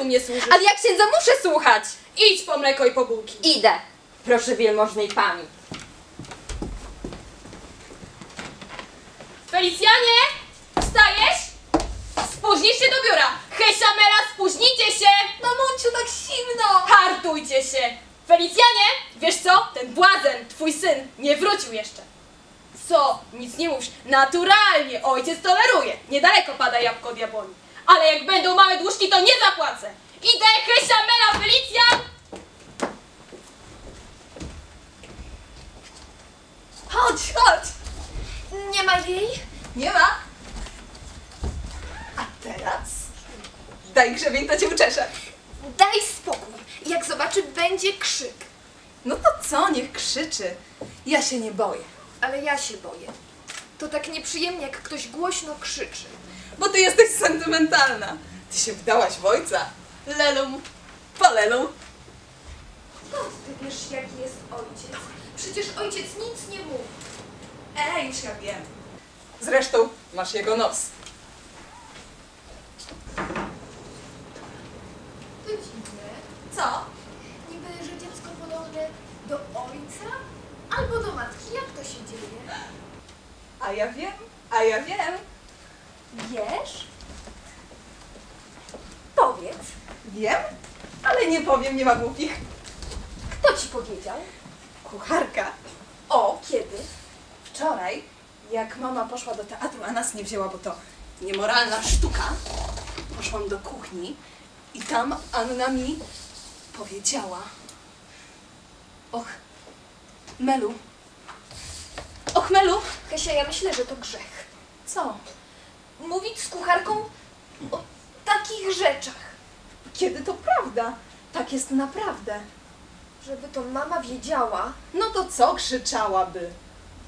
u mnie służysz? Ale ja księdza muszę słuchać. Idź po mleko i po bułki. Idę. Proszę wielmożnej pani. Felicjanie! Wstajesz? Spóźnisz się do biura! Hesia, Mela, spóźnicie się! No Munciu, tak zimno! Hartujcie się! Felicjanie! Wiesz co? Ten błazen, twój syn, nie wrócił jeszcze. Co? Nic nie mówsz. Naturalnie, ojciec toleruje. Niedaleko pada jabłko od jabłoni. Ale jak będą małe dłużki, to nie zapłacę. Idę, Hesia, Mela, Felicjan! Chodź, chodź! Nie ma jej? Nie ma? A teraz? Daj grzebień, to cię uczeszę. Daj spokój. Jak zobaczy, będzie krzyk. No to co, niech krzyczy. Ja się nie boję, Ale ja się boję. To tak nieprzyjemnie, jak ktoś głośno krzyczy. Bo ty jesteś sentymentalna. Ty się wdałaś w ojca. Lelum, polelum. Skąd ty wiesz, jaki jest ojciec? Przecież ojciec nic nie mówi. Ej, już ja wiem. Zresztą masz jego nos. To dziwne. Co? Niby, że dziecko podobne do ojca albo do matki. Jak to się dzieje? A ja wiem, a ja wiem. Wiesz? Powiedz. Wiem, ale nie powiem, nie ma głupich. Kto ci powiedział? Kucharka. O, kiedy? Wczoraj, jak mama poszła do teatru, a nas nie wzięła, bo to niemoralna sztuka, poszłam do kuchni i tam Anna mi powiedziała: Och, Melu. Och, Melu. Kasia, ja myślę, że to grzech. Co? Mówić z kucharką o takich rzeczach. Kiedy to prawda? Tak jest naprawdę. Żeby to mama wiedziała. No to co krzyczałaby?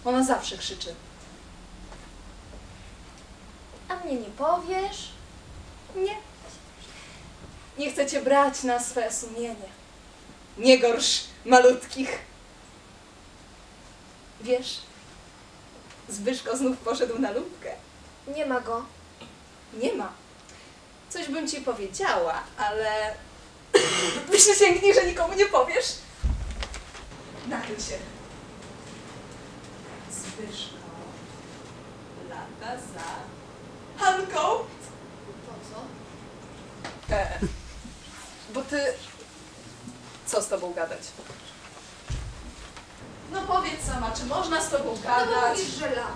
Ona zawsze krzyczy. A mnie nie powiesz? Nie. Nie chcę cię brać na swe sumienie. Nie gorsz malutkich. Wiesz, Zbyszko znów poszedł na lubkę. Nie ma go. Nie ma. Coś bym ci powiedziała, ale przysięgnij, że nikomu nie powiesz. Nachyl się. Zbyszko lata za Hanką. Po co? E, bo ty... Co z tobą gadać? No powiedz sama, czy można z tobą No bo gadać? mówisz, że lata.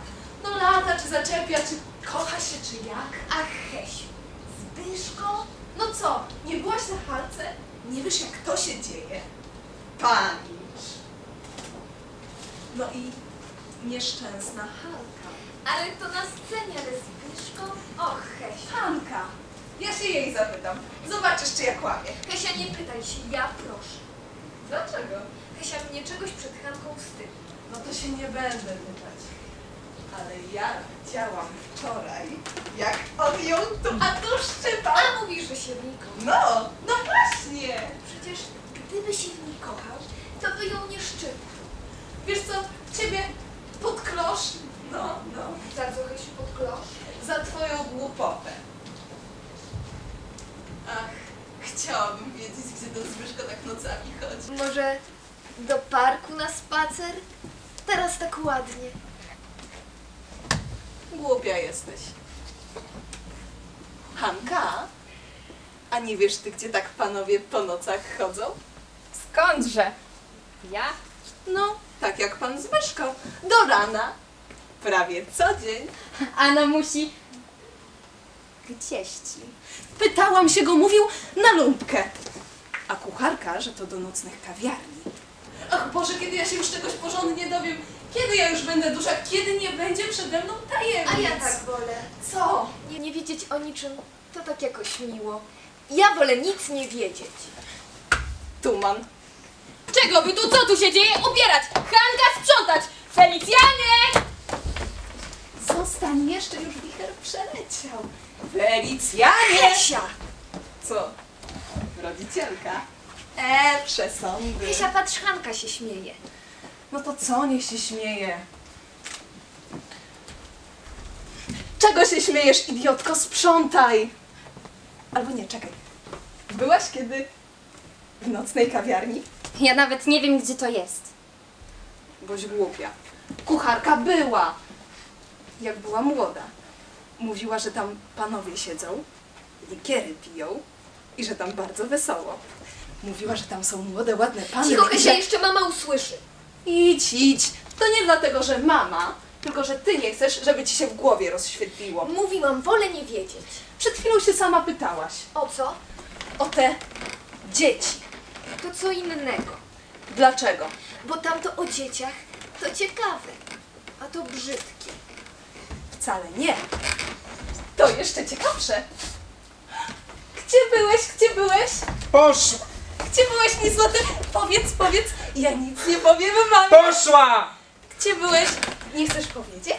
No lata, czy zaczepia, czy kocha się, czy jak? Ach, Hesiu, Zbyszko? No co, nie byłaś na halce? Nie wiesz, jak to się dzieje? Panicz. No i nieszczęsna Halka. Ale to na scenie, ale Zbyszko? Och, Hesiu. Hanka. Ja się jej zapytam. Zobaczysz, czy ja kłamię. Hesia, nie pytaj się, ja proszę. Dlaczego? Hesia mnie czegoś przed Hanką wstydzi. No to się nie będę pytać. Ale ja widziałam wczoraj, jak on ją tu a tu szczypał. A mówisz, że się w niej kocha. No, no właśnie. Przecież gdyby się w niej kochał, to by ją nie szczypał. Wiesz co, ciebie pod klosz. No, no. Za co Hesiu pod klosz? Za twoją głupotę. Ach, chciałabym wiedzieć, gdzie ten Zbyszko tak nocami chodzi. Może Do parku na spacer? Teraz tak ładnie. Głupia jesteś. Hanka? A nie wiesz ty, gdzie tak panowie po nocach chodzą? Skądże? Ja? No, tak jak pan Zbyszko. Do rana. Prawie co dzień. Anna musi... Gdzieś ci. Pytałam się go, mówił na lumpkę. A kucharka, że to do nocnych kawiarni. Ach Boże, kiedy ja się już czegoś porządnie dowiem, kiedy ja już będę dusza, kiedy nie będzie przede mną tajemnic. A ja tak wolę. Co? Nie, nie wiedzieć o niczym to tak jakoś miło. Ja wolę nic nie wiedzieć. Tuman. Czego wy tu, co tu się dzieje? Ubierać! Hanka sprzątać! Felicjanie! Zostań jeszcze, już wicher przeleciał. Felicjanie! Hesia! Co? Rodzicielka? E, przesądy. Hesia, patrz, Hanka się śmieje. No to co, niech się śmieje. Czego się śmiejesz, idiotko? Sprzątaj! Albo nie, czekaj. Byłaś kiedy w nocnej kawiarni? Ja nawet nie wiem, gdzie to jest. Boś głupia. Kucharka była. Jak była młoda. Mówiła, że tam panowie siedzą, likiery piją i że tam bardzo wesoło. Mówiła, że tam są młode, ładne panny. Cicho, Hesia, że- jeszcze mama usłyszy. Idź, idź. To nie dlatego, że mama, tylko że ty nie chcesz, żeby ci się w głowie rozświetliło. Mówiłam, wolę nie wiedzieć. Przed chwilą się sama pytałaś O co? o te dzieci. To co innego. Dlaczego? Bo tamto o dzieciach to ciekawe, a to brzydkie. Wcale nie. To jeszcze ciekawsze. Gdzie byłeś? Gdzie byłeś? Poszła! Gdzie byłeś, mój złoty? Powiedz, powiedz. Ja nic nie powiem mamie. Poszła! Gdzie byłeś? Nie chcesz powiedzieć?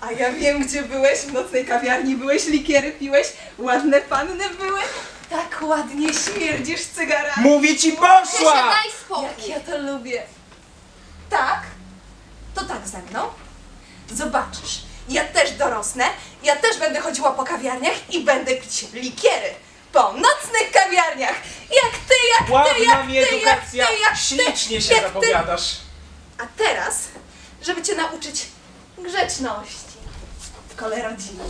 A ja wiem, gdzie byłeś. W nocnej kawiarni byłeś, likiery piłeś, ładne panny były. Tak ładnie śmierdzisz cygarami. Mówię ci, poszła! daj spokój. Jak ja to lubię. Tak? To tak ze mną? Zobaczysz. Ja też dorosnę, ja też będę chodziła po kawiarniach i będę pić likiery. Po nocnych kawiarniach. Jak ty, jak ty, Ładna jak mi ty, jak ty, edukacja! jak ty, Ślicznie się jak ty. zapowiadasz. A teraz, żeby cię nauczyć grzeczności w kole rodzinnym.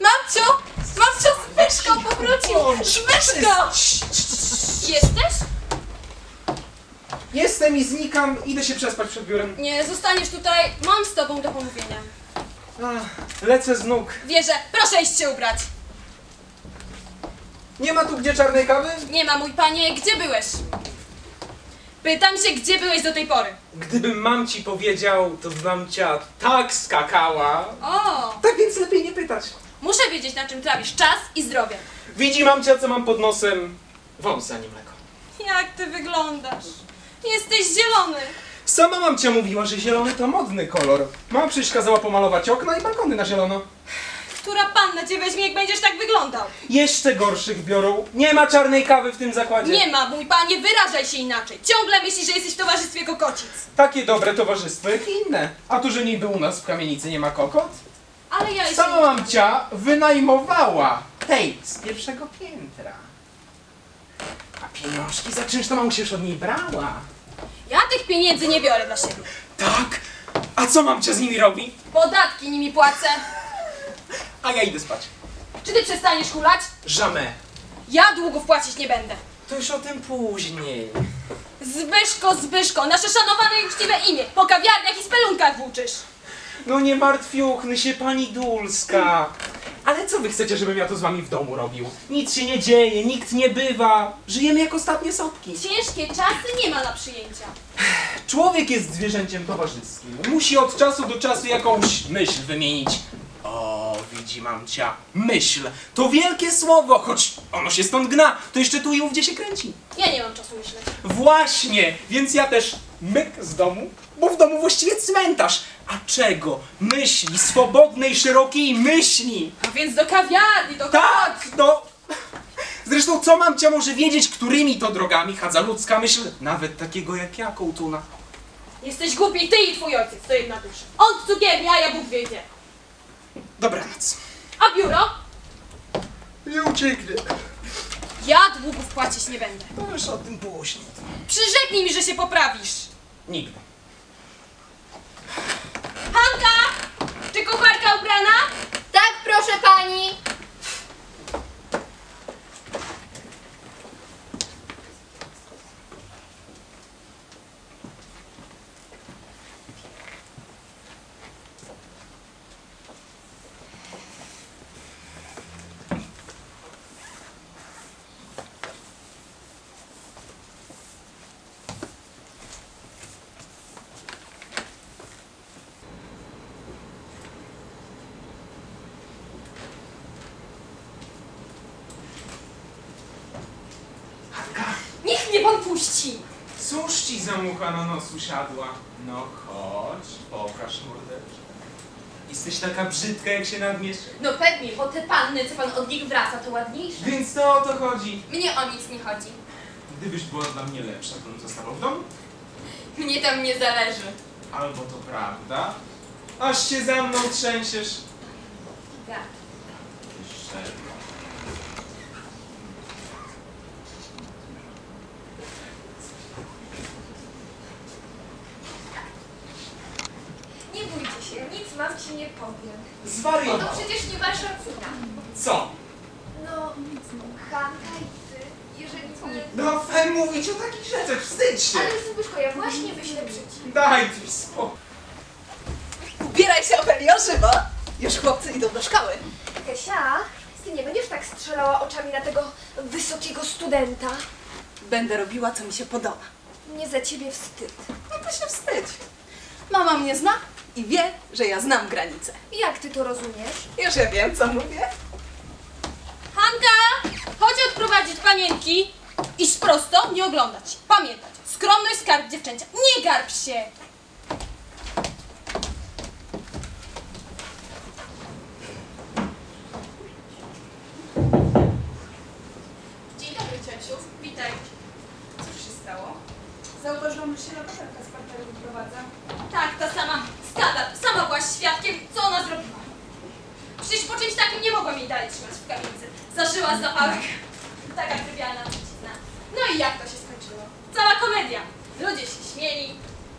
Mamciu! Mamciu, Zbyszko powrócił! Zbyszko! Jesteś? Jestem i znikam, idę się przespać przed biurem. Nie, zostaniesz tutaj. Mam z tobą do pomówienia. Ach, lecę z nóg. Wierzę, proszę iść się ubrać. Nie ma tu gdzie czarnej kawy? Nie ma, mój panie, gdzie byłeś? Pytam się, gdzie byłeś do tej pory? Gdybym mam ci powiedział, to by mamcia tak skakała. O, Tak więc lepiej nie pytać. muszę wiedzieć, na czym trawisz czas i zdrowie. Widzi mamcia, co mam pod nosem? Wąsy, a nie mleko. Jak ty wyglądasz? Jesteś zielony. Sama mamcia mówiła, że zielony to modny kolor. Mama przecież kazała pomalować okna i balkony na zielono. Która panna cię weźmie, jak będziesz tak wyglądał? Jeszcze gorszych biorą. Nie ma czarnej kawy w tym zakładzie. Nie ma, mój panie, wyrażaj się inaczej. Ciągle myślisz, że jesteś w towarzystwie kokocic. Takie dobre towarzystwo jak inne. A tu, że niby u nas w kamienicy nie ma kokot? Ale ja jeszcze... Sama mamcia wynajmowała tej z pierwszego piętra. A pieniążki za czynsz to mamusia już od niej brała. Ja tych pieniędzy nie biorę dla siebie. Tak? A co mamcia z nimi robi? Podatki nimi płacę. A ja idę spać. Czy ty przestaniesz hulać? Żamę. Ja długów płacić nie będę. To już o tym później. Zbyszko, Zbyszko, nasze szanowane i uczciwe imię. Po kawiarniach i spelunkach włóczysz. No nie martwiuchny się pani Dulska. Ale co wy chcecie, żebym ja to z wami w domu robił? Nic się nie dzieje, nikt nie bywa. Żyjemy jak ostatnie sopki. Ciężkie czasy nie ma na przyjęcia. Człowiek jest zwierzęciem towarzyskim. Musi od czasu do czasu jakąś myśl wymienić. O, widzi mamcia, myśl. To wielkie słowo, choć ono się stąd gna, to jeszcze tu i ówdzie się kręci. Ja nie mam czasu myśleć. Właśnie, więc ja też myk z domu, bo w domu właściwie cmentarz. A czego? Myśli, swobodnej, szerokiej myśli. A więc do kawiarni, do Tak, no. Zresztą co mamcia może wiedzieć, którymi to drogami chadza ludzka myśl, nawet takiego jak ja, kołtuna. Jesteś głupi, ty i twój ojciec, to jedna dusza. On w cukierni, a ja Bóg wie gdzie. Dobranoc. A biuro? Nie ucieknie. Ja długów płacić nie będę. No już o tym później. Obiecnij mi, że się poprawisz. Nigdy. Hanka! Czy kucharka ubrana? Tak, proszę pani. Niech mnie pan puści. Cóż ci za mucha na nos usiadła? No chodź, pokaż mordeczkę. Jesteś taka brzydka, jak się nadmiesz. No pewnie, bo te panny, co pan od nich wraca, to ładniejsze. Więc to o to chodzi. Mnie o nic nie chodzi. Gdybyś była dla mnie lepsza, to bym zostawał w domu. Mnie tam nie zależy. Albo to prawda, aż się za mną trzęsiesz. Tak. Szczerze. Nie bójcie nic matce nie powiem. To Zwariował. przecież nie wasza wina. Co? No, Hanka i ty, jeżeli nie... No fej mówić o takich rzeczach, wstydź się. Ale Zbyszko, ja właśnie myślę przeciw. Daj ty spokój. Ubieraj się, Opelio, żywo! Już chłopcy idą do szkoły. Kasia, ty nie będziesz tak strzelała oczami na tego wysokiego studenta? Będę robiła, co mi się podoba. Nie za ciebie wstyd. No to się wstydź. Mama mnie zna i wie, że ja znam granice. Jak ty to rozumiesz? Już ja wiem, co mówię. Hanka! Chodź odprowadzić panienki. Iść prosto, nie oglądać. Pamiętać. Skromność skarb dziewczęcia. Nie garb się. Dzień dobry, ciociu. Witaj. Co się stało? Zauważyłam, że się lokatorka z parteru wyprowadza. Tak, ta sama stada. Sama byłaś świadkiem, co ona zrobiła. Przecież po czymś takim nie mogłam jej dalej trzymać w kamienicy. Zażyła zapałek. Taka trywialna trucizna. No i jak to się skończyło? Cała komedia. Ludzie się śmieli.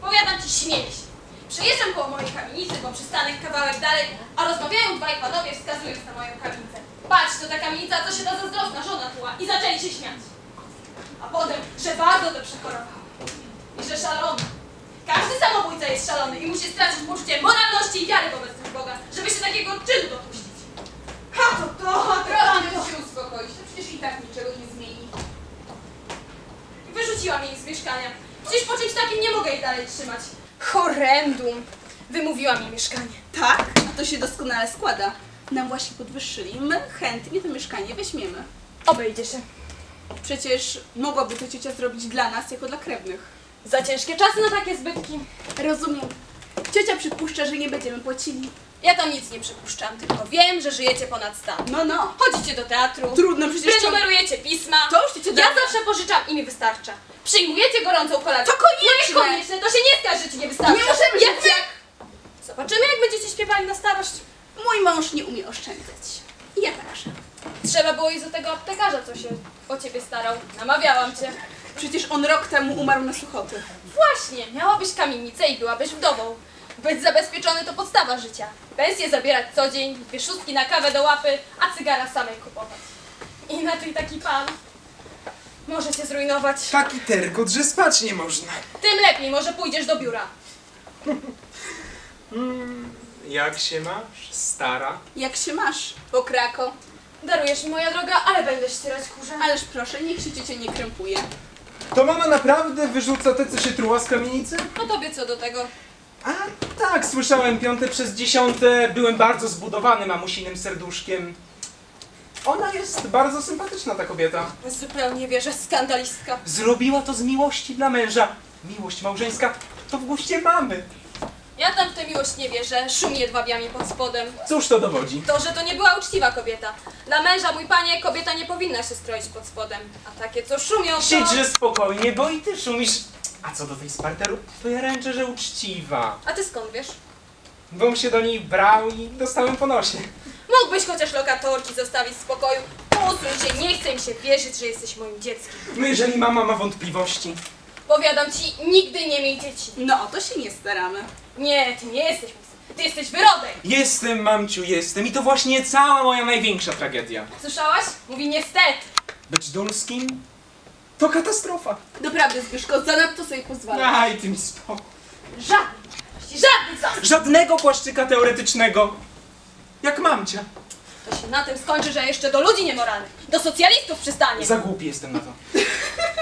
Powiadam ci, śmieli się. Przejeżdżam koło mojej kamienicy, bo przystanek kawałek dalej, a rozmawiają dwaj panowie wskazując na moją kamienicę. Patrz, to ta kamienica, co się ta zazdrosna żona tuła. I zaczęli się śmiać. A potem, że bardzo to przechorowało. I że szalony. Każdy samobójca jest szalony i musi stracić poczucie moralności i wiary wobec tego Boga, żeby się takiego czynu dopuścić. Ha, to to, Proszę to, się uspokoić, to przecież i tak niczego nie zmieni. Wyrzuciłam jej z mieszkania. Przecież po czymś takim nie mogę jej dalej trzymać. Horrendum. Wymówiłam jej mieszkanie. Tak, a to się doskonale składa. Nam właśnie podwyższyli. My chętnie to mieszkanie weźmiemy. Obejdzie się. Przecież mogłaby to ciocia zrobić dla nas, jako dla krewnych. Za ciężkie czasy na takie zbytki. Rozumiem. Ciocia przypuszcza, że nie będziemy płacili. Ja tam nic nie przypuszczam, tylko wiem, że żyjecie ponad stan. No, no. Chodzicie do teatru. Trudno przecież. Prenumerujecie pisma. To już ci Ja zawsze pożyczam i mi wystarcza. Przyjmujecie gorącą kolację. To konieczne. No konieczne, to się nie skaż, że ci nie wystarcza. Nie możemy jak my... jak... Zobaczymy, jak będziecie śpiewali na starość. Mój mąż nie umie oszczędzać. I ja także. Trzeba było iść do tego aptekarza, co się o ciebie starał. Namawiałam cię. Przecież on rok temu umarł na suchoty. Właśnie, miałabyś kamienicę i byłabyś wdową. Być zabezpieczony to podstawa życia. Pensję zabierać co dzień, dwie szóstki na kawę do łapy, a cygara samej kupować. Inaczej taki pan może cię zrujnować. Taki terkot, że spać nie można. Tym lepiej, może pójdziesz do biura. Jak się masz, stara? Jak się masz, pokrako? Darujesz mi, moja droga, ale będę ścierać kurze. Ależ proszę, niech się ciocia nie krępuje. To mama naprawdę wyrzuca te, co się truła z kamienicy? No tobie co do tego? A tak, słyszałem piąte przez dziesiąte. Byłem bardzo zbudowany mamusinem serduszkiem. Ona jest bardzo sympatyczna, ta kobieta. Zupełnie wierzę, skandalistka. Zrobiła to z miłości dla męża. Miłość małżeńska to w guście mamy. Ja tam w tę miłość nie wierzę, szumie jedwabiami pod spodem. Cóż to dowodzi? To, że to nie była uczciwa kobieta. Dla męża, mój panie, kobieta nie powinna się stroić pod spodem. A takie, co szumią, to... Siedźże spokojnie, bo i ty szumisz. A co do tej sparteru, to ja ręczę, że uczciwa. A ty skąd wiesz? Bom się do niej brał i dostałem po nosie. Mógłbyś chociaż lokatorki zostawić w spokoju. Posuń się, nie chcę mi się wierzyć, że jesteś moim dzieckiem. No jeżeli mama ma wątpliwości, Powiadam ci, nigdy nie miej dzieci. No o to się nie staramy. Nie, ty nie jesteś misy. Ty jesteś wyrodek. Jestem, mamciu, jestem i to właśnie cała moja największa tragedia. Słyszałaś? Mówi niestety. Być dulskim to katastrofa. Doprawdy, Zbyszko, zanadto sobie pozwalasz. Daj ty mi spokój. Żadnych możliwości, żadnych zasad. Żadnego płaszczyka teoretycznego. Jak mamcia. To się na tym skończy, że jeszcze do ludzi niemoralnych, do socjalistów przystanie. Za głupi jestem na to.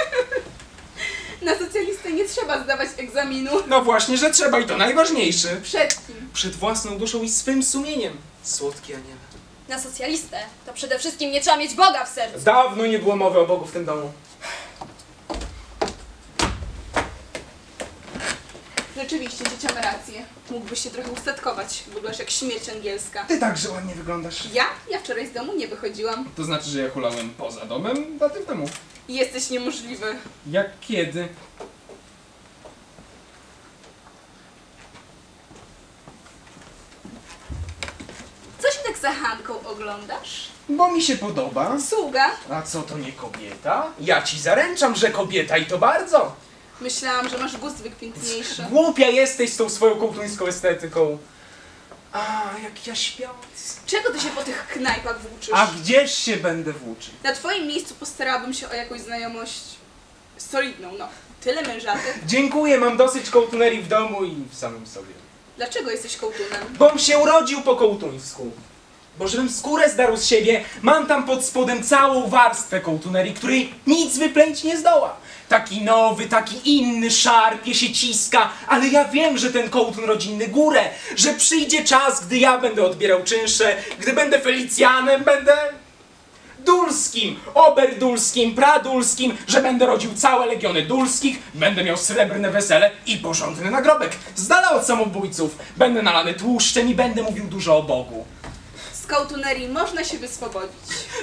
Na socjalistę nie trzeba zdawać egzaminu. No właśnie, że trzeba i to najważniejsze. Przed kim? Przed własną duszą i swym sumieniem. Słodki aniele. Na socjalistę to przede wszystkim nie trzeba mieć Boga w sercu. Dawno nie było mowy o Bogu w tym domu. Rzeczywiście, dziecię ma rację. Mógłbyś się trochę ustatkować. Wyglądasz jak śmierć angielska. Ty także ładnie wyglądasz. Ja? Ja wczoraj z domu nie wychodziłam. To znaczy, że ja hulałem poza domem, a ty w domu. Jesteś niemożliwy. Jak kiedy? Co się tak za Hanką oglądasz? Bo mi się podoba. Sługa? A co to nie kobieta? Ja ci zaręczam, że kobieta i to bardzo. Myślałam, że masz gust wykwintniejszy. Głupia jesteś z tą swoją kultuńską estetyką. A, jak ja śpiąc. Czego ty się po tych knajpach włóczysz? A gdzież się będę włóczył? Na twoim miejscu postarałabym się o jakąś znajomość solidną, no. Tyle mężaty. Dziękuję, mam dosyć kołtunerii w domu i w samym sobie. Dlaczego jesteś kołtunem? Bom się urodził po kołtuńsku. Bo żebym skórę zdarł z siebie, mam tam pod spodem całą warstwę kołtunerii, której nic wyplęć nie zdoła. Taki nowy, taki inny, szarpie się ciska, ale ja wiem, że ten kołtun rodzinny górę, że przyjdzie czas, gdy ja będę odbierał czynsze, gdy będę Felicjanem, będę Dulskim, Oberdulskim, Pradulskim, że będę rodził całe legiony dulskich, będę miał srebrne wesele i porządny nagrobek, z dala od samobójców, będę nalany tłuszczem i będę mówił dużo o Bogu. Z kołtunerii można się wyswobodzić.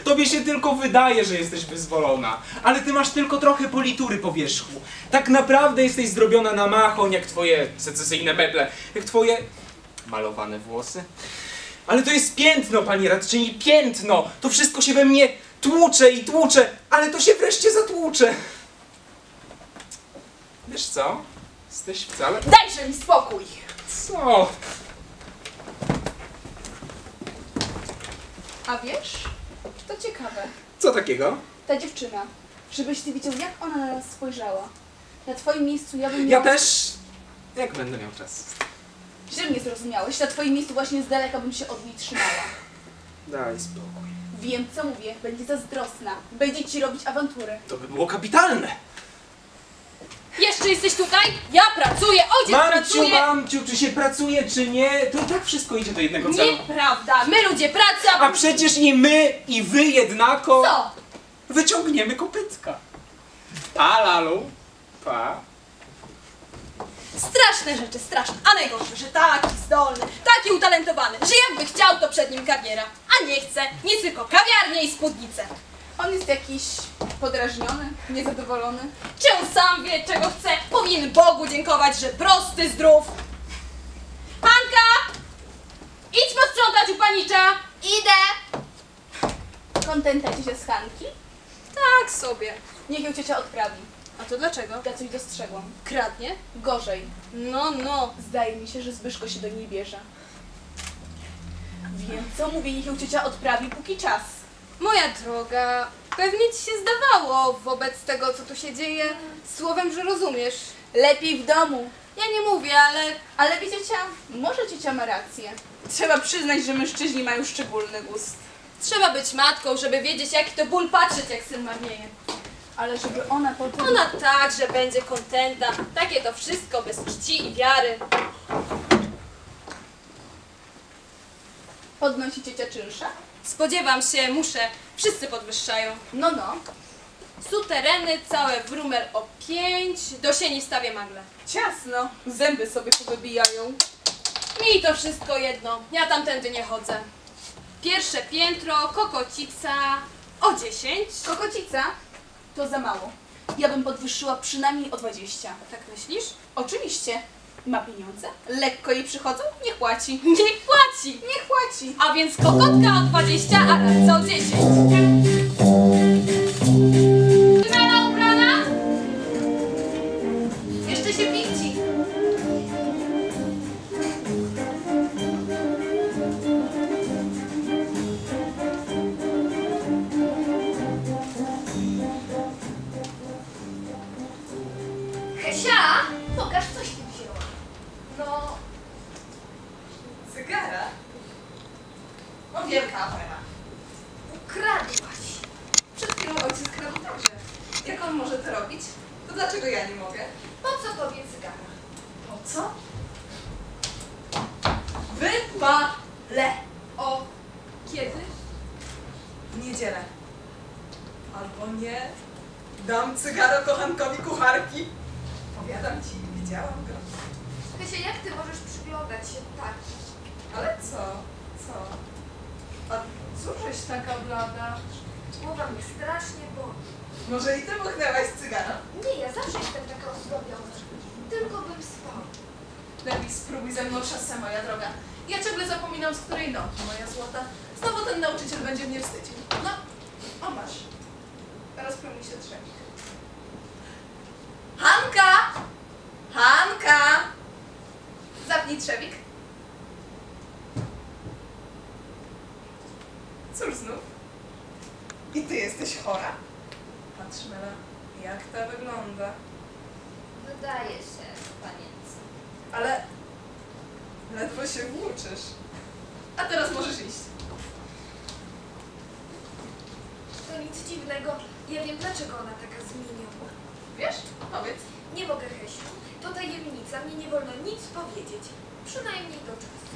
Tobie się tylko wydaje, że jesteś wyzwolona, ale ty masz tylko trochę politury po wierzchu. Tak naprawdę jesteś zrobiona na machoń, jak twoje secesyjne meble, jak twoje malowane włosy. Ale to jest piętno, pani radczyni, piętno! To wszystko się we mnie tłucze i tłucze, ale to się wreszcie zatłucze. Wiesz co? Jesteś wcale... Dajże mi spokój! Co? A wiesz, to ciekawe. Co takiego? Ta dziewczyna, żebyś ty widział, jak ona na nas spojrzała. Na twoim miejscu ja bym Ja też... Jak będę miał czas? Źle mnie zrozumiałeś. Na twoim miejscu właśnie z daleka bym się od niej trzymała. Daj spokój. Wiem, co mówię. Będzie zazdrosna. Będzie ci robić awantury. To by było kapitalne. Jeszcze jesteś tutaj? Ja pracuję, ojciec Mamciu, pracuje. mamciu, czy się pracuje, czy nie, to i tak wszystko idzie do jednego celu. Nieprawda, my ludzie pracy, A przecież i my, i wy jednako co? wyciągniemy kopytka. Pa, lalu. Pa. Straszne rzeczy, straszne. A najgorsze, że taki zdolny, taki utalentowany, że jakby chciał, to przed nim kariera. A nie chce, nic tylko kawiarnie i spódnice. On jest jakiś podrażniony, niezadowolony. Czy on sam wie, czego chce? Powinien Bogu dziękować, że prosty, zdrów. Panka! Idź posprzątać u panicza. Idę. Kontentacie się z Hanki? Tak sobie. Niech ją ciocia odprawi. A to dlaczego? Ja coś dostrzegłam. Kradnie? Gorzej. No, no. Zdaje mi się, że Zbyszko się do niej bierze. Wiem, co mówię, niech ją ciocia odprawi, póki czas. Moja droga, pewnie ci się zdawało wobec tego, co tu się dzieje, słowem, że rozumiesz. Lepiej w domu. Ja nie mówię, ale Ale wie ciocia, może ciocia ma rację. Trzeba przyznać, że mężczyźni mają szczególny gust. trzeba być matką, żeby wiedzieć, jaki to ból patrzeć, jak syn marnieje. Ale żeby ona potem... Ona tak, że będzie kontenta. Takie to wszystko bez czci i wiary. Podnosi ciocia czynsza? Spodziewam się, muszę. Wszyscy podwyższają. No, no. Sutereny całe w rumer o pięć. Do sieni stawię magle. Ciasno. Zęby sobie powybijają. Mi to wszystko jedno. Ja tamtędy nie chodzę. Pierwsze piętro, kokocica o 10. Kokocica? To za mało. Ja bym podwyższyła przynajmniej o 20. Tak myślisz? Oczywiście. Ma pieniądze? Lekko jej przychodzą? Niech płaci. Niech płaci. Niech płaci. A więc kokotka o 20, a rajca o 10. Albo nie. Dam cygaro kochankowi kucharki. Powiadam ci, widziałam go. Hesia, jak ty możesz przyglądać się tak? Ale co? Co? A cóżeś taka blada? Głowa mnie strasznie boli. Może i ty buchnęłaś cygaro? Nie, ja zawsze jestem taka ozdobiona. Tylko bym spał. Lepiej spróbuj ze mną szasę, moja droga. Ja ciągle zapominam, z której nogi, moja złota. Znowu ten nauczyciel będzie mnie wstydził. No, o masz. Teraz próbuj się trzymać. Hanka! Hanka! Zapnij trzewik. Cóż znów? I ty jesteś chora? Patrz, Mela, jak to wygląda. Wydaje się, panience. Ale ledwo się włóczysz. A teraz możesz iść. To nic dziwnego. Ja wiem, dlaczego ona taka zmieniona. Wiesz? Powiedz. Nie mogę, Hesiu. To tajemnica. Mnie nie wolno nic powiedzieć. Przynajmniej do czasu.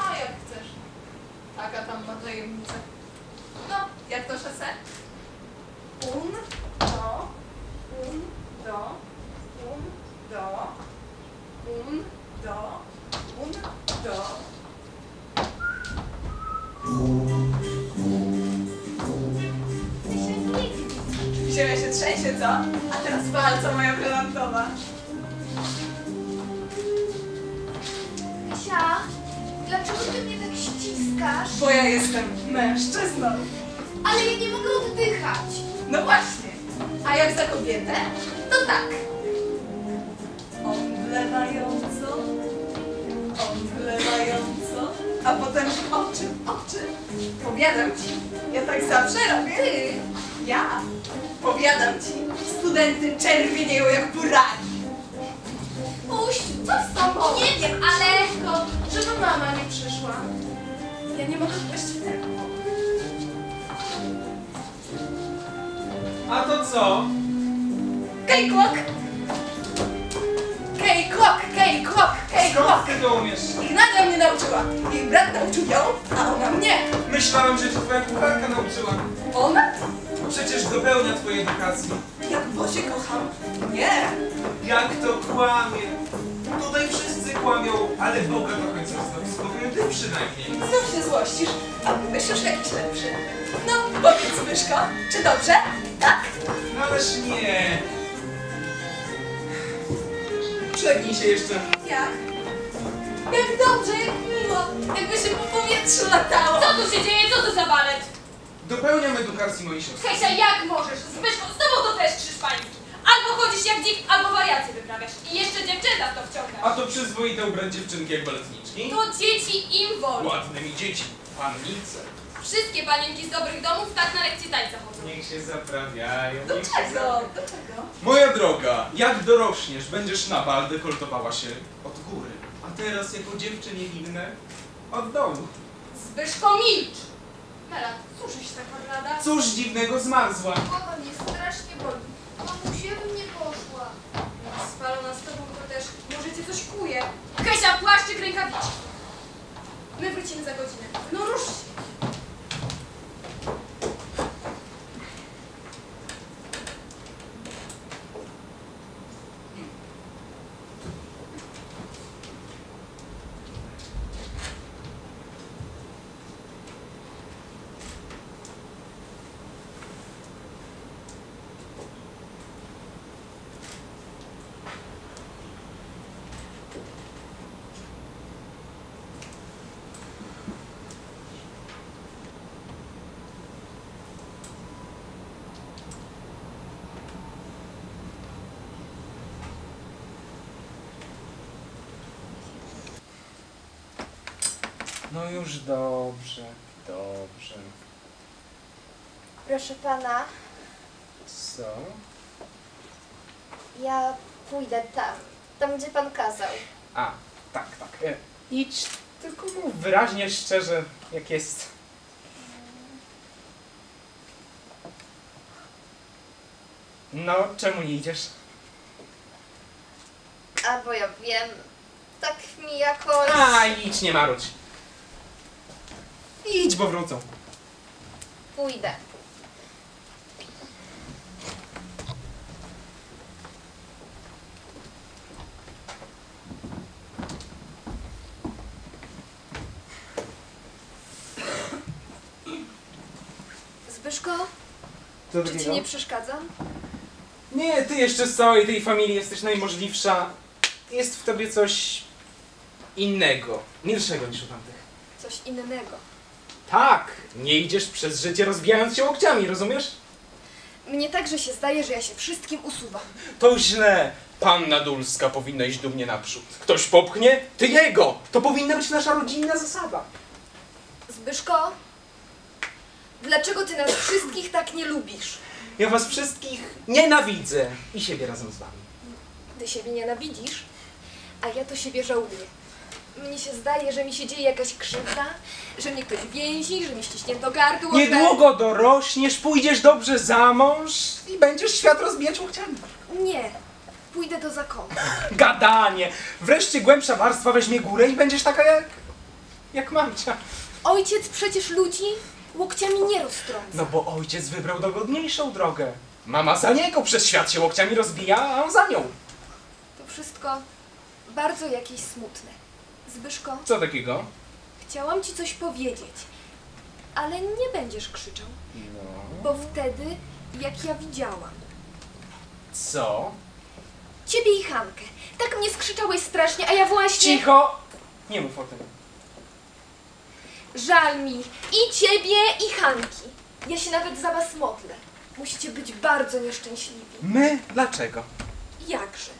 A jak chcesz. Taka tam ma tajemnicę. No, jak to szosę? Un, do, un, do, un, do, un, do, un, do. Ty Ziemia się trzęsie, co? A teraz walca moja brylantowa. Hesia, dlaczego ty mnie tak ściskasz? Bo ja jestem mężczyzną. Ale ja nie mogę oddychać. No właśnie. A jak za kobietę, to tak. Omdlewająco, omdlewająco, a potem oczy, oczy. Powiadam ci, ja tak zawsze robię. Ty? Ja. Powiadam ci, studenty czerwienieją jak buraki. Puść, co z tobą? Nie wiem, ale... Tylko, żeby mama nie przyszła. Ja nie mogę wejść w tempo. A to co? Cakewalk! Cakewalk, cakewalk, cakewalk! Skąd ty to umiesz? Ignatia mnie nauczyła. Jej brat nauczył ją, a ona mnie. Myślałem, że to twoja kucharka nauczyła. Ona? Przecież dopełnia twojej edukacji. Jak Bosie kocham. Nie. Jak to kłamie. Tutaj wszyscy kłamią, ale Boga do końca zdobył. Ty przynajmniej. Znów się złościsz, a już jakiś lepszy. No, powiedz Myszko, czy dobrze? Tak? No ależ nie. Przegnij się jeszcze. Jak? Jak dobrze, jak miło. Jakby się po powietrzu latało. Co tu się dzieje? Co to za balet? Dopełniam edukacji mojej siostry. Hesia, jak możesz? Zbyszko, z tobą to też krzyż pański. Albo chodzisz jak dzik, albo wariacje wyprawiasz. I jeszcze dziewczęta w to A wciągasz. to przyzwoite ubrać dziewczynki jak baletniczki? To dzieci im wolno. Ładne mi dzieci. Pannice. Wszystkie panienki z dobrych domów tak na lekcje tańca chodzą. Niech się zaprawiają. Do niech się czego? zaprawiają. Do czego? Moja droga, jak dorośniesz, będziesz na bal dekoltowała się od góry. A teraz jako dziewczynie winne od dołu. Zbyszko, milcz! Mela, cóżeś taka blada? Cóż dziwnego zmarzła. Głowa mnie strasznie boli. Mamusia by nie poszła. Spalona z tobą to też. Może cię coś kuje. Hesia, płaszczyk, rękawiczki. My wrócimy za godzinę. No rusz się. No już dobrze, dobrze. Proszę pana, Co? ja pójdę tam, tam gdzie pan kazał. A, tak, tak. E, idź, tylko mów wyraźnie, szczerze, jak jest. No, czemu nie idziesz? A bo ja wiem, tak mi jakoś... A, idź, nie marudź. Idź, bo wrócą. Pójdę. Zbyszko, Co czy ci nie przeszkadzam? Nie, ty jeszcze z całej tej familii jesteś najmożliwsza. Jest w tobie coś innego, milszego niż u tamtych. Coś innego. Tak, nie idziesz przez życie rozbijając się łokciami, rozumiesz? Mnie także się zdaje, że ja się wszystkim usuwam. To źle. Panna Dulska powinna iść dumnie naprzód. Ktoś popchnie, ty jego. To powinna być nasza rodzinna zasada. Zbyszko, dlaczego ty nas wszystkich tak nie lubisz? Ja was wszystkich nienawidzę i siebie razem z wami. Ty siebie nienawidzisz, a ja to siebie żałuję. Mnie się zdaje, że mi się dzieje jakaś krzywda, że mnie ktoś więzi, że mi ściśnięto gardło. Niedługo dorośniesz, pójdziesz dobrze za mąż i będziesz świat rozbijać łokciami. Nie, pójdę do zakonu. Gadanie. Wreszcie głębsza warstwa weźmie górę i będziesz taka jak... jak mamcia. Ojciec przecież ludzi łokciami nie roztrąca. No bo ojciec wybrał dogodniejszą drogę. Mama za niego przez świat się łokciami rozbija, a on za nią. To wszystko bardzo jakieś smutne. Zbyszko, Co takiego? chciałam ci coś powiedzieć, ale nie będziesz krzyczał, No. bo wtedy, jak ja widziałam, Co? ciebie i Hankę, tak mnie skrzyczałeś strasznie, a ja właśnie... Cicho! Nie mów o tym. Żal mi i ciebie, i Hanki. Ja się nawet za was modlę. Musicie być bardzo nieszczęśliwi. My? Dlaczego? Jakże?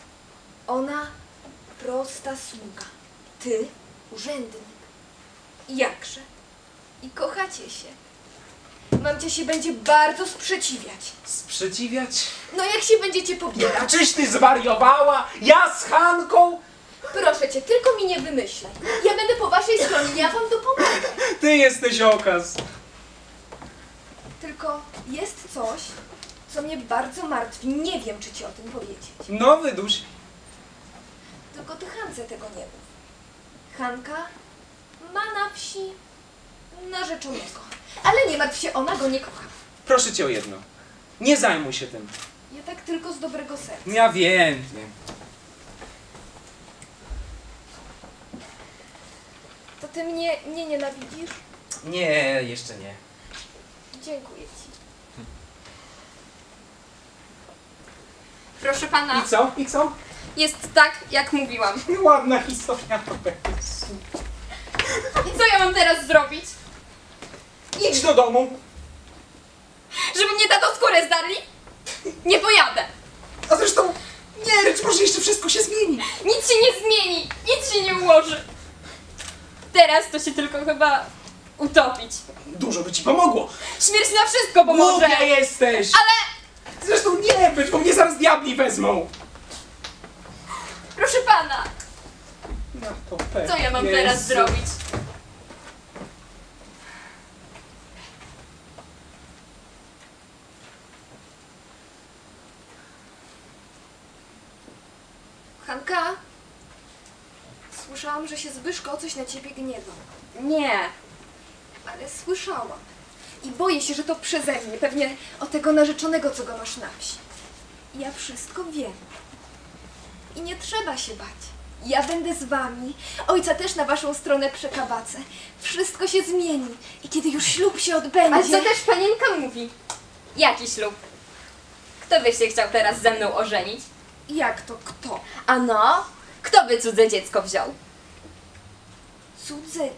Ona prosta sługa. Ty urzędnik. Jakże? I kochacie się. Mamcia się będzie bardzo sprzeciwiać. Sprzeciwiać? No jak się będziecie pobierać? Czyś ty zwariowała? Ja z Hanką? Proszę cię, tylko mi nie wymyślaj. Ja będę po waszej stronie, ja wam dopomogę. Ty jesteś okaz. Tylko jest coś, co mnie bardzo martwi. Nie wiem, czy ci o tym powiedzieć. No wyduś. Tylko ty Hance tego nie mów. Hanka ma na wsi narzeczonego. Ale nie martw się, ona go nie kocha. Proszę cię o jedno. Nie zajmuj się tym. Ja tak tylko z dobrego serca. Ja wiem, wiem. To ty mnie nie nienawidzisz? Nie, jeszcze nie. Dziękuję ci. Proszę pana, I co? I co? Jest tak, jak mówiłam. Ładna historia. I co ja mam teraz zrobić? Idź do domu. Żeby mnie tato skórę zdarli? Nie pojadę. A zresztą nie rycz, może jeszcze wszystko się zmieni. Nic się nie zmieni, nic się nie ułoży. Teraz to się tylko chyba utopić. Dużo by ci pomogło. Śmierć na wszystko pomoże. Głupia jesteś. Ale Zresztą nie być, bo mnie zaraz diabli wezmą. Proszę pana, No to pewnie. co ja mam teraz zrobić? Hanka, słyszałam, że się Zbyszko o coś na ciebie gniewał. Nie. Ale słyszałam. I boję się, że to przeze mnie, pewnie o tego narzeczonego, co go masz na wsi. Ja wszystko wiem. I nie trzeba się bać. Ja będę z wami. Ojca też na waszą stronę przekabacę. Wszystko się zmieni. I kiedy już ślub się odbędzie... Ale co też panienka mówi? Jaki ślub? Kto by się chciał teraz ze mną ożenić? Jak to kto? A no, kto by cudze dziecko wziął? Cudze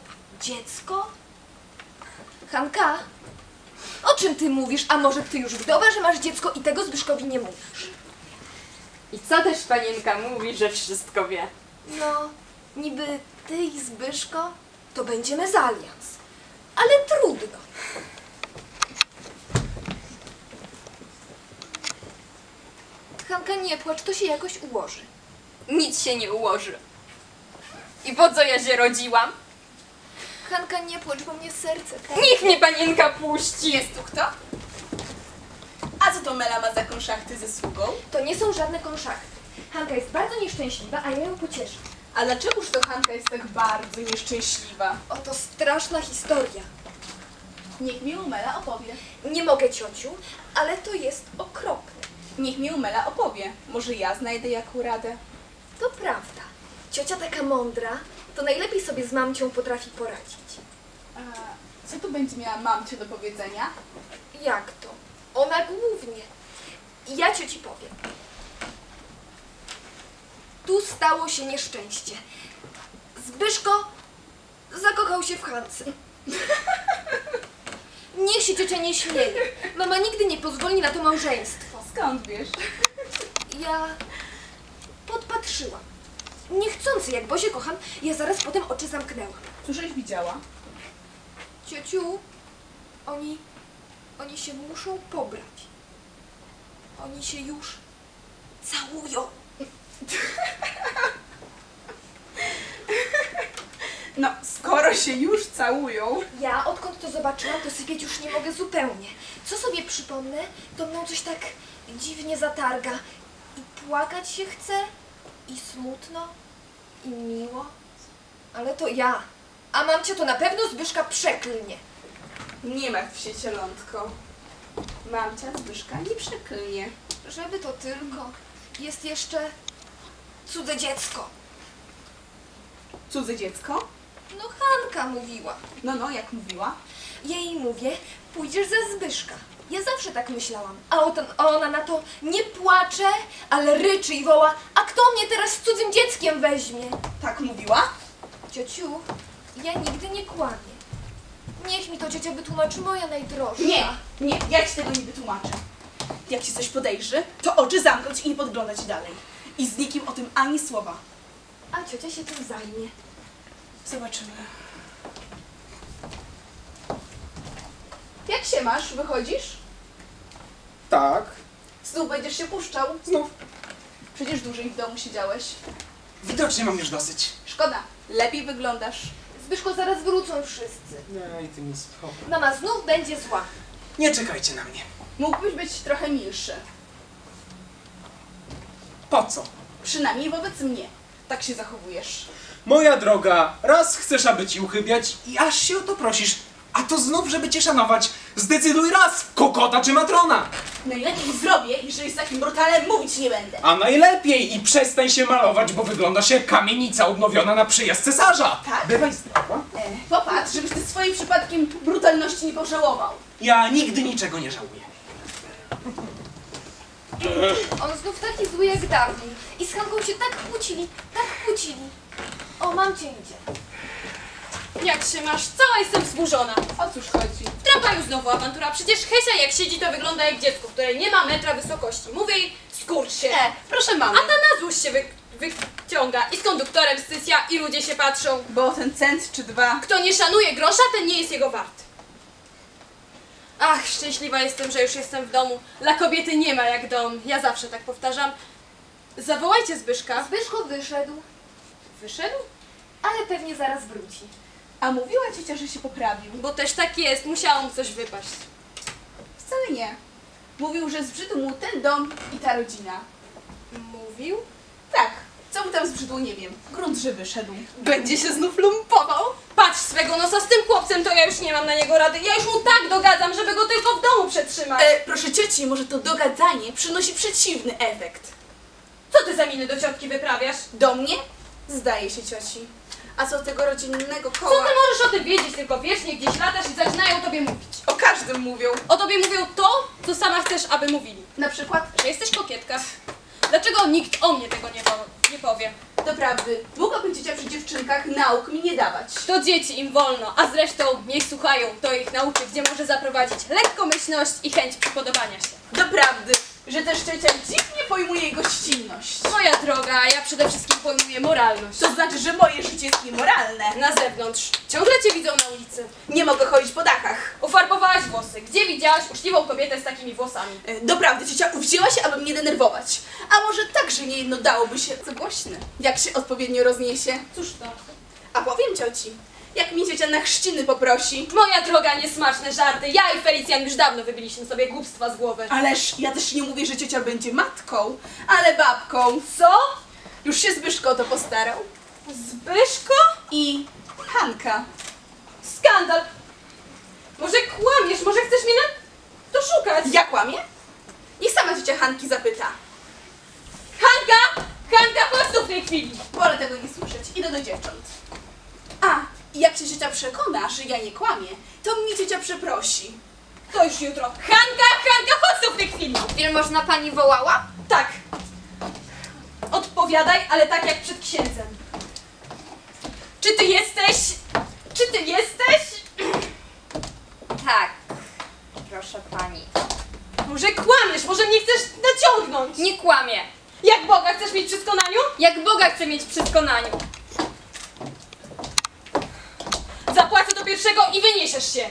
dziecko? Hanka, o czym ty mówisz? A może ty już wdowa, że masz dziecko i tego Zbyszkowi nie mówisz? I co też panienka mówi, że wszystko wie? No, niby ty i Zbyszko? to będzie mezalians. Ale trudno. Hanka, nie płacz, to się jakoś ułoży. Nic się nie ułoży. I po co ja się rodziłam? Hanka, nie płacz, bo mnie serce pęka. Niech mnie panienka puści. Jest tu kto? A co to Mela ma za konszachty ze sługą? To nie są żadne konszachty. Hanka jest bardzo nieszczęśliwa, a ja ją pocieszę. A dlaczegoż to Hanka jest tak bardzo nieszczęśliwa? Oto straszna historia. Niech mi Mela opowie. Nie mogę, ciociu, ale to jest okropne. Niech mi Mela opowie. Może ja znajdę jaką radę. To prawda. Ciocia taka mądra, to najlepiej sobie z mamcią potrafi poradzić. A co tu będzie miała mamcie do powiedzenia? Jak to? Ona głównie. Ja cioci powiem. Tu stało się nieszczęście. Zbyszko zakochał się w Hance. Niech się ciocia nie śmieje. Mama nigdy nie pozwoli na to małżeństwo. Skąd wiesz? Ja podpatrzyłam. Niechcący, jak Bozie kocham, ja zaraz potem oczy zamknęłam. Cóżeś widziała? Ciociu, oni, oni się muszą pobrać. Oni się już całują. No, skoro się już całują. Ja, odkąd to zobaczyłam, to sypieć już nie mogę zupełnie. Co sobie przypomnę, to mną coś tak dziwnie zatarga. I płakać się chce, i smutno, i miło. Ale to ja. A mamcia to na pewno Zbyszka przeklnie. Nie martw się, cielątko. Mamcia Zbyszka nie przeklnie. Żeby to tylko. Jest jeszcze cudze dziecko. Cudze dziecko? No Hanka mówiła. No, no, jak mówiła. Jej mówię, pójdziesz za Zbyszka. Ja zawsze tak myślałam. A, o ten, ona na to nie płacze, ale ryczy i woła, a kto mnie teraz z cudzym dzieckiem weźmie? Tak mówiła? Ciociu, ja nigdy nie kłamię. Niech mi to ciocia wytłumaczy moja najdroższa. Nie, nie, ja ci tego nie wytłumaczę. Jak ci coś podejrzy, to oczy zamknąć i nie podglądać dalej. I z nikim o tym ani słowa. A ciocia się tym zajmie. Zobaczymy. Jak się masz? Wychodzisz? Tak. Znów będziesz się puszczał? Znów. Przecież dłużej w domu siedziałeś. Widocznie mam już dosyć. Szkoda, lepiej wyglądasz. Zbyszko, zaraz wrócą wszyscy. No i ty mi spokój. Mama znów będzie zła. Nie czekajcie na mnie. Mógłbyś być trochę milszy. Po co? Przynajmniej wobec mnie. Tak się zachowujesz. Moja droga, raz chcesz, aby ci uchybiać i aż się o to prosisz, a to znów, żeby cię szanować. Zdecyduj raz, kokota czy matrona. Najlepiej zrobię, jeżeli z takim brutalem mówić nie będę. A najlepiej i przestań się malować, bo wyglądasz jak kamienica odnowiona na przyjazd cesarza. Tak? Bywaj zdrowa. E, popatrz, żebyś ty swoim przypadkiem brutalności nie pożałował. Ja nigdy niczego nie żałuję. On znów taki zły jak dawniej. I z Hanką się tak kłócili, tak kłócili. O, mamcie idzie. Jak się masz? Cała jestem wzburzona. O cóż chodzi? W tramwaju znowu awantura. Przecież Hesia jak siedzi, to wygląda jak dziecko, które nie ma metra wysokości. Mówię jej, skurcz się. E, proszę A mamy. ta na złość się wy, wyciąga. I z konduktorem stysja i ludzie się patrzą. Bo ten cent czy dwa. Kto nie szanuje grosza, ten nie jest jego wart. Ach, szczęśliwa jestem, że już jestem w domu. Dla kobiety nie ma jak dom. Ja zawsze tak powtarzam. Zawołajcie Zbyszka. Zbyszko wyszedł, Wyszedł? ale pewnie zaraz wróci. A mówiła ciocia, że się poprawił. Bo też tak jest. Musiało mu coś wypaść. Wcale nie. Mówił, że zbrzydł mu ten dom i ta rodzina. Mówił? Tak, co mu tam zbrzydło, nie wiem. Grunt, że wyszedł. Będzie się znów lumpował? Patrz swego nosa z tym chłopcem, to ja już nie mam na niego rady. Ja już mu tak dogadzam, żeby go tylko w domu przetrzymać. E, proszę cioci, może to dogadzanie przynosi przeciwny efekt. Co ty za miny do ciotki wyprawiasz? Do mnie? Zdaje się cioci. A co tego rodzinnego Co koła? ty możesz o tym wiedzieć, tylko wiecznie gdzieś latasz i zaczynają o tobie mówić. O każdym mówią. O tobie mówią to, co sama chcesz, aby mówili. Na przykład, Że jesteś kokietka. Dlaczego nikt o mnie tego nie, po, nie powie? doprawdy, długo by ciocia przy dziewczynkach nauk mi nie dawać. To dzieci im wolno, a zresztą niech słuchają, to ich nauczy, gdzie może zaprowadzić lekkomyślność i chęć przypodobania się. Doprawdy, że też ciocia dziwnie pojmuje gościnność. Moja droga, ja przede wszystkim pojmuję moralność. To znaczy, że moje życie jest niemoralne. Na zewnątrz. Ciągle cię widzą na ulicy. Nie mogę chodzić po dachach. Ufarbowałaś włosy. Gdzie widziałaś uczciwą kobietę z takimi włosami? E, Doprawdy, ciocia uwzięła się, aby mnie denerwować. A może także niejedno dałoby się co głośne, jak się odpowiednio rozniesie. Cóż to? A powiem cioci, jak mi ciocia na chrzciny poprosi. Moja droga, niesmaczne żarty. Ja i Felicjan już dawno wybiliśmy sobie głupstwa z głowy. Ależ ja też nie mówię, że ciocia będzie matką, ale babką. Co? Już się Zbyszko o to postarał. Zbyszko? I Hanka. Skandal! Może kłamiesz, może chcesz mnie na to szukać? Ja kłamię? Niech sama ciocia Hanki zapyta. Hanka! Hanka, chodź tu w tej chwili! Wolę tego nie słyszeć. Idę do dziewcząt. A, i jak się ciocia przekona, że ja nie kłamię, to mnie ciocia przeprosi. To już jutro. Hanka, Hanka, chodź tu w tej chwili! Wielmożna pani wołała? Tak. Odpowiadaj, ale tak jak przed księdzem. Czy ty jesteś... Czy ty jesteś... Tak. Proszę pani. Może kłamiesz, może mnie chcesz naciągnąć. Nie kłamie. Jak Boga chcesz mieć przy skonaniu? Jak Boga chce mieć przy skonaniu. Zapłacę do pierwszego i wyniesiesz się.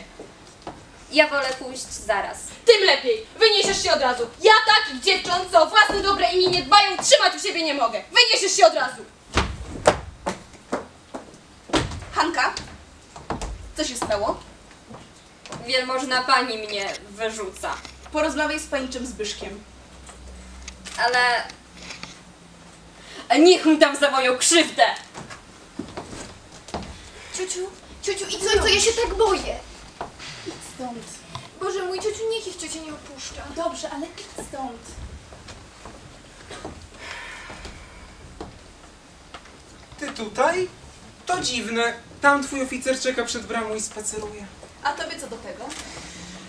Ja wolę pójść zaraz. Tym lepiej. Wyniesiesz się od razu. Ja takich dziewcząt, co o własne dobre imię nie dbają, trzymać u siebie nie mogę. Wyniesiesz się od razu. Hanka? Co się stało? Wielmożna pani mnie wyrzuca. Porozmawiaj z paniczym Zbyszkiem. Ale... A niech mi tam za moją krzywdę! Ciociu, ciociu, i co, co ja się tak boję? Stąd. Boże mój ciociu, niech ich ciocia nie opuszcza. Dobrze, ale idź stąd. Ty tutaj? To dziwne. Tam twój oficer czeka przed bramą i spaceruje. A tobie co do tego?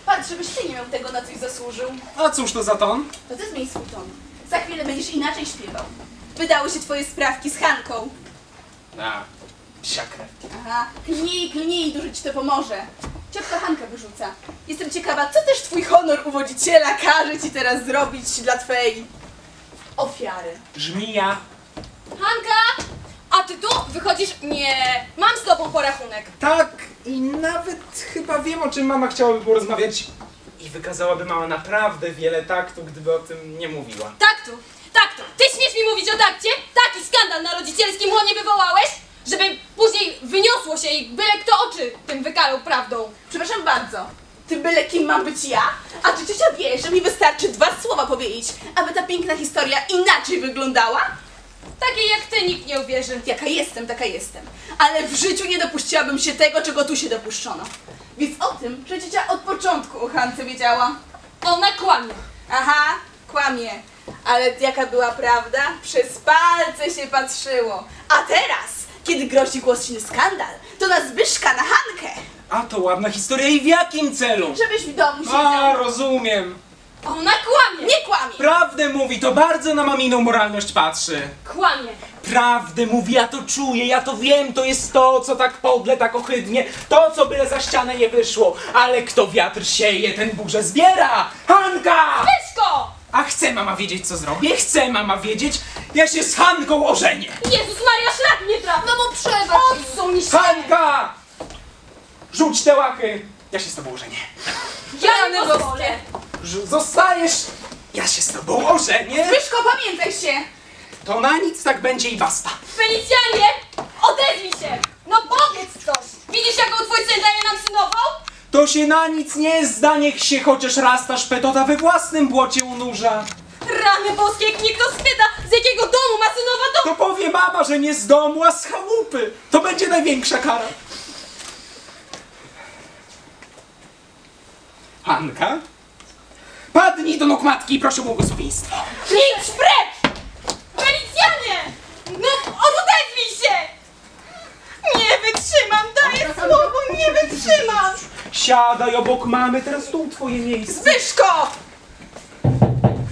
Patrz, żebyś ty nie miał tego, na coś zasłużył. A cóż to za ton? To ty zmień swój ton. Za chwilę będziesz inaczej śpiewał. Wydały się twoje sprawki z Hanką. A, psia krew. Aha, klnij, klnij, dużo ci to pomoże. Ciotka Hanka wyrzuca. Jestem ciekawa, co też twój honor uwodziciela każe ci teraz zrobić dla twojej ofiary. Żmija. Hanka! A ty tu wychodzisz? Nie. Mam z tobą porachunek. Tak, i nawet chyba wiem, o czym mama chciałaby porozmawiać. I wykazałaby mama naprawdę wiele taktu, gdyby o tym nie mówiła. Taktu, taktu. Ty śmiesz mi mówić o takcie? Taki skandal na rodzicielskim łonie wywołałeś? Żeby później wyniosło się i byle kto oczy tym wykalał prawdą. Przepraszam bardzo. Ty byle kim mam być ja? A czy ciocia wie, że mi wystarczy dwa słowa powiedzieć, aby ta piękna historia inaczej wyglądała? Takiej jak ty nikt nie uwierzy. Jaka jestem, taka jestem. Ale w życiu nie dopuściłabym się tego, czego tu się dopuszczono. Więc o tym, że ciocia od początku o Hance wiedziała. Ona kłamie. Aha, kłamie. Ale jaka była prawda? Przez palce się patrzyło. A teraz, kiedy grozi głośny skandal, to na Zbyszka, na Hankę, A to ładna historia i w jakim celu? żebyś w domu A, siedział. rozumiem. Ona kłamie. Nie kłamie. Prawdę mówi, to bardzo na maminą moralność patrzy. Kłamie. Prawdę mówi, ja to czuję, ja to wiem, to jest to, co tak podle, tak ohydnie, to, co byle za ścianę nie wyszło. Ale kto wiatr sieje, ten burzę zbiera! Hanka! Myszko! A chce mama wiedzieć, co zrobię? Chce mama wiedzieć? Ja się z Hanką ożenię! Jezus Maria, szlak mnie trafi. No bo przebacz mi. Odsuń się. Hanka! Rzuć te łachy! Ja się z tobą ożenię. Ja nie pozwolę. Rzu- Zostajesz! Ja się z tobą ożenię! Zbyszko, pamiętaj się. To na nic tak będzie i basta. Felicjanie! Odezwij się! No powiedz coś! Widzisz jaką twój syn daje nam synował? To się na nic nie zda, niech się chociaż raz ta szpetota we własnym błocie unurza. Rany boskie, jak mnie kto spyta, z jakiego domu ma synowa dom... To powie mama, że nie z domu, a z chałupy. To będzie największa kara. Hanka? Padnij do nóg matki i proszę błogosławieństwa. Idź precz! Felicjanie! No, odezwij się! Nie wytrzymam, daję słowo, nie wytrzymam! Siadaj obok mamy, teraz tu twoje miejsce. Zbyszko!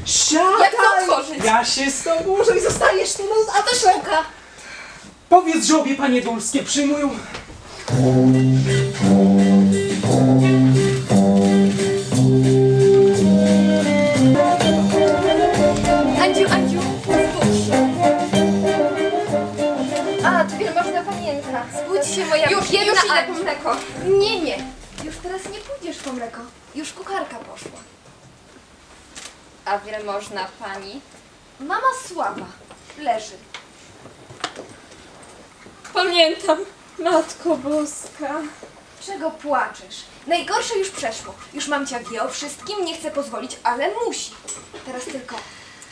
Siadaj! Jak to otworzyć? Ja się z tobą i zostajesz tu na... A to szlaka. Powiedz, że panie Dulskie przyjmują... Andziu, Andziu, się. A, to wiele pamięta. Zbudź się moja Już, jedna, idę po mleko. Nie, nie. Teraz nie pójdziesz po mleko. Już kucharka poszła. A wielmożna pani? Mama słaba. Leży. Pamiętam. Matko Boska. Czego płaczesz? Najgorsze już przeszło. Już mamcia wie o wszystkim, nie chce pozwolić, ale musi. Teraz tylko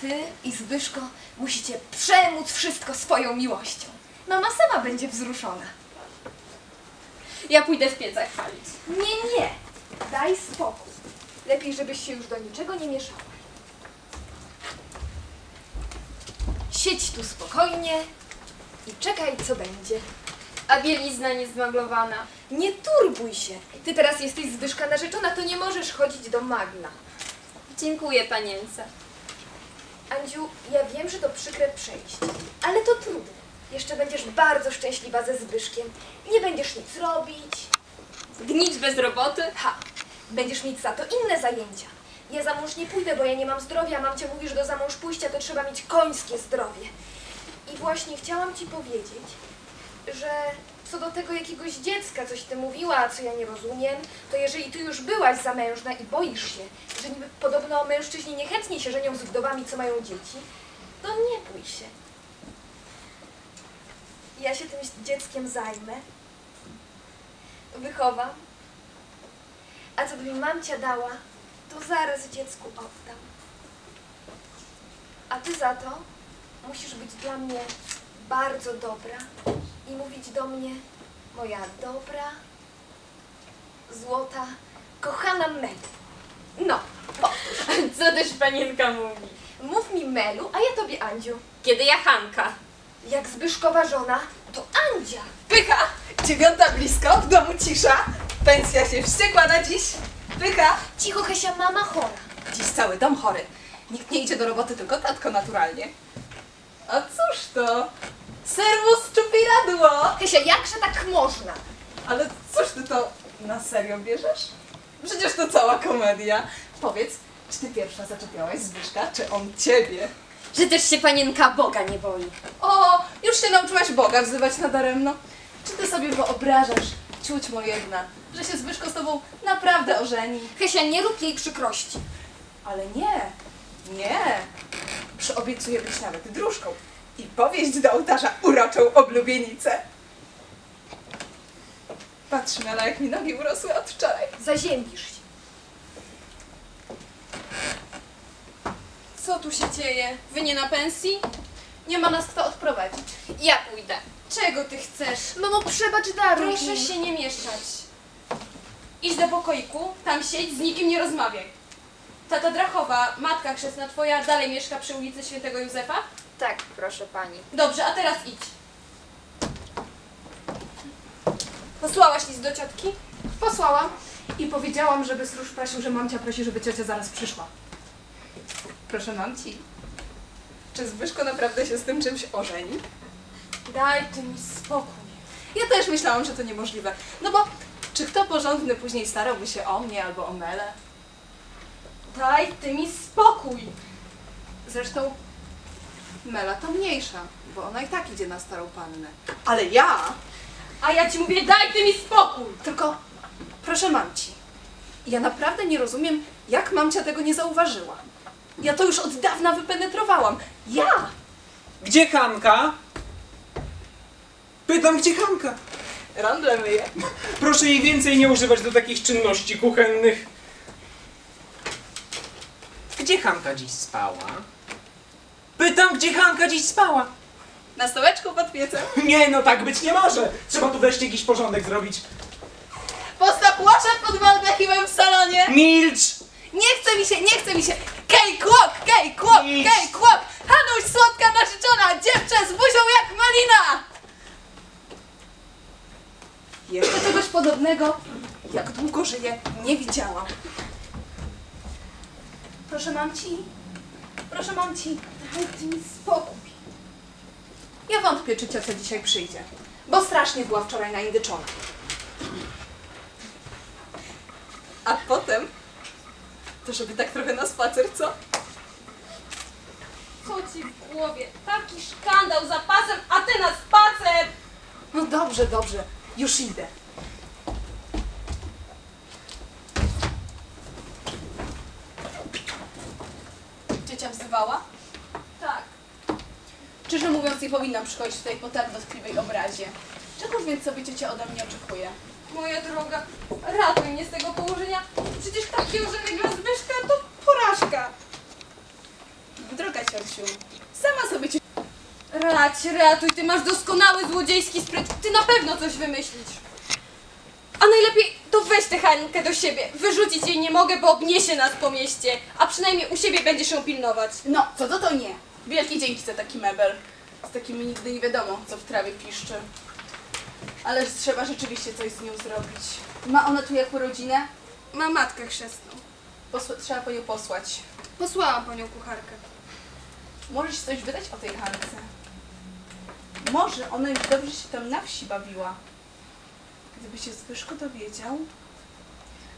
ty i Zbyszko musicie przemóc wszystko swoją miłością. Mama sama będzie wzruszona. Ja pójdę w piecach palić. Nie, nie. Daj spokój. Lepiej, żebyś się już do niczego nie mieszała. Siedź tu spokojnie i czekaj, co będzie. A bielizna niezmaglowana. Nie turbuj się. Ty teraz jesteś Zbyszka narzeczona, to nie możesz chodzić do Magna. Dziękuję panience. Andziu, ja wiem, że to przykre przejście, ale to trudne. Jeszcze będziesz bardzo szczęśliwa ze Zbyszkiem. Nie będziesz nic robić. Gnić bez roboty? Ha! Będziesz mieć za to inne zajęcia. Ja za mąż nie pójdę, bo ja nie mam zdrowia. Mamcia mówi, że do za mąż pójścia to trzeba mieć końskie zdrowie. I właśnie chciałam ci powiedzieć, że co do tego jakiegoś dziecka, coś ty mówiła, co ja nie rozumiem, to jeżeli ty już byłaś zamężna i boisz się, że niby podobno mężczyźni niechętnie się żenią z wdowami, co mają dzieci, to nie bój się. Ja się tym dzieckiem zajmę, wychowam, a co by mi mamcia dała, to zaraz dziecku oddam. A ty za to musisz być dla mnie bardzo dobra i mówić do mnie moja dobra, złota, kochana Melu. No, Co też panienka mówi? mów mi Melu, a ja tobie Andziu. Kiedy ja Hanka. Jak Zbyszkowa żona, to Andzia. Pycha! Dziewiąta blisko, w domu cisza. Pensja się wściekła na dziś. Pycha! Cicho, Hesia, mama chora. Dziś cały dom chory. Nikt nie idzie do roboty, tylko tatko naturalnie. A cóż to? Serwus czupiradło! Hesia, jakże tak można? Ale cóż ty to na serio bierzesz? Przecież to cała komedia. Powiedz, czy ty pierwsza zaczepiałaś Zbyszka, czy on ciebie? Że też się panienka Boga nie boi. O, już się nauczyłaś Boga wzywać nadaremno. Czy ty sobie wyobrażasz, ciućmo jedna, że się Zbyszko z tobą naprawdę ożeni? Hesia, nie rób jej przykrości. Ale nie, nie. Przyobiecuję być nawet dróżką i powieść do ołtarza uroczą oblubienicę. Patrz, Mela, jak mi nogi urosły od wczoraj. Zaziębisz się. Co tu się dzieje? Wy nie na pensji? Nie ma nas kto odprowadzić. Ja pójdę. Czego ty chcesz? Mamo, przebacz daruj Proszę się nie mieszać. Idź do pokoiku, tam siedź, z nikim nie rozmawiaj. Tata Drachowa, matka chrzestna twoja, dalej mieszka przy ulicy Świętego Józefa? Tak, proszę pani. Dobrze, a teraz idź. Posłałaś list do ciotki? Posłałam i powiedziałam, żeby stróż prosił, że mamcia prosi, żeby ciocia zaraz przyszła. Proszę mamci, czy Zbyszko naprawdę się z tym czymś ożeni? Daj ty mi spokój. Ja też myślałam, że to niemożliwe. No bo czy kto porządny później starałby się o mnie albo o Melę? Daj ty mi spokój. Zresztą Mela to mniejsza, bo ona i tak idzie na starą pannę. Ale ja A ja ci mówię, daj ty mi spokój. tylko, proszę mamci, ja naprawdę nie rozumiem, jak mamcia tego nie zauważyła. Ja to już od dawna wypenetrowałam. Ja! Gdzie Hanka? Pytam, gdzie Hanka? Randle myję. Proszę jej więcej nie używać do takich czynności kuchennych. Gdzie Hanka dziś spała? Pytam, gdzie Hanka dziś spała? Na stołeczku pod piecem. Nie, no tak być nie może. Trzeba tu wreszcie jakiś porządek zrobić. Postaw łaszę pod baldachiwem w salonie. Milcz! Nie chce mi się, nie chce mi się. Cakewalk, cakewalk, cakewalk. Hanuś, słodka narzeczona, dziewczę z buzią jak malina. Jeszcze czegoś podobnego, jak długo żyję, nie widziałam. Proszę mamci, proszę mamci, daj ty mi spokój. Ja wątpię, czy ciocia dzisiaj przyjdzie, bo strasznie była wczoraj naindyczona. A potem, to żeby tak trochę na spacer, co? Co ci w głowie? Taki szkandał za pasem, a ty na spacer! No dobrze, dobrze. Już idę. Ciocia wzywała? Tak. Szczerze mówiąc, nie powinnam przychodzić tutaj po tak dotkliwej obrazie. Czegoż więc sobie ciocia ode mnie oczekuje? Moja droga, ratuj mnie z tego położenia. Przecież takiego żadnego Zbyszka to porażka. Droga ciociu, sama sobie cio- Rać, ratuj, ty masz doskonały złodziejski spryt. Ty na pewno coś wymyślisz. A najlepiej to weź tę Hańkę do siebie. Wyrzucić jej nie mogę, bo obniesie nas po mieście. A przynajmniej u siebie będziesz ją pilnować. No, co to to nie. Wielkie dzięki za taki mebel. Z takimi nigdy nie wiadomo, co w trawie piszczy. Ale trzeba rzeczywiście coś z nią zrobić. Ma ona tu jaką rodzinę? Ma matkę chrzestną. Posła- trzeba po nią posłać. Posłałam po nią kucharkę. Możesz coś wydać o tej Hance. Może ona już dobrze się tam na wsi bawiła. Gdyby się Zbyszko dowiedział.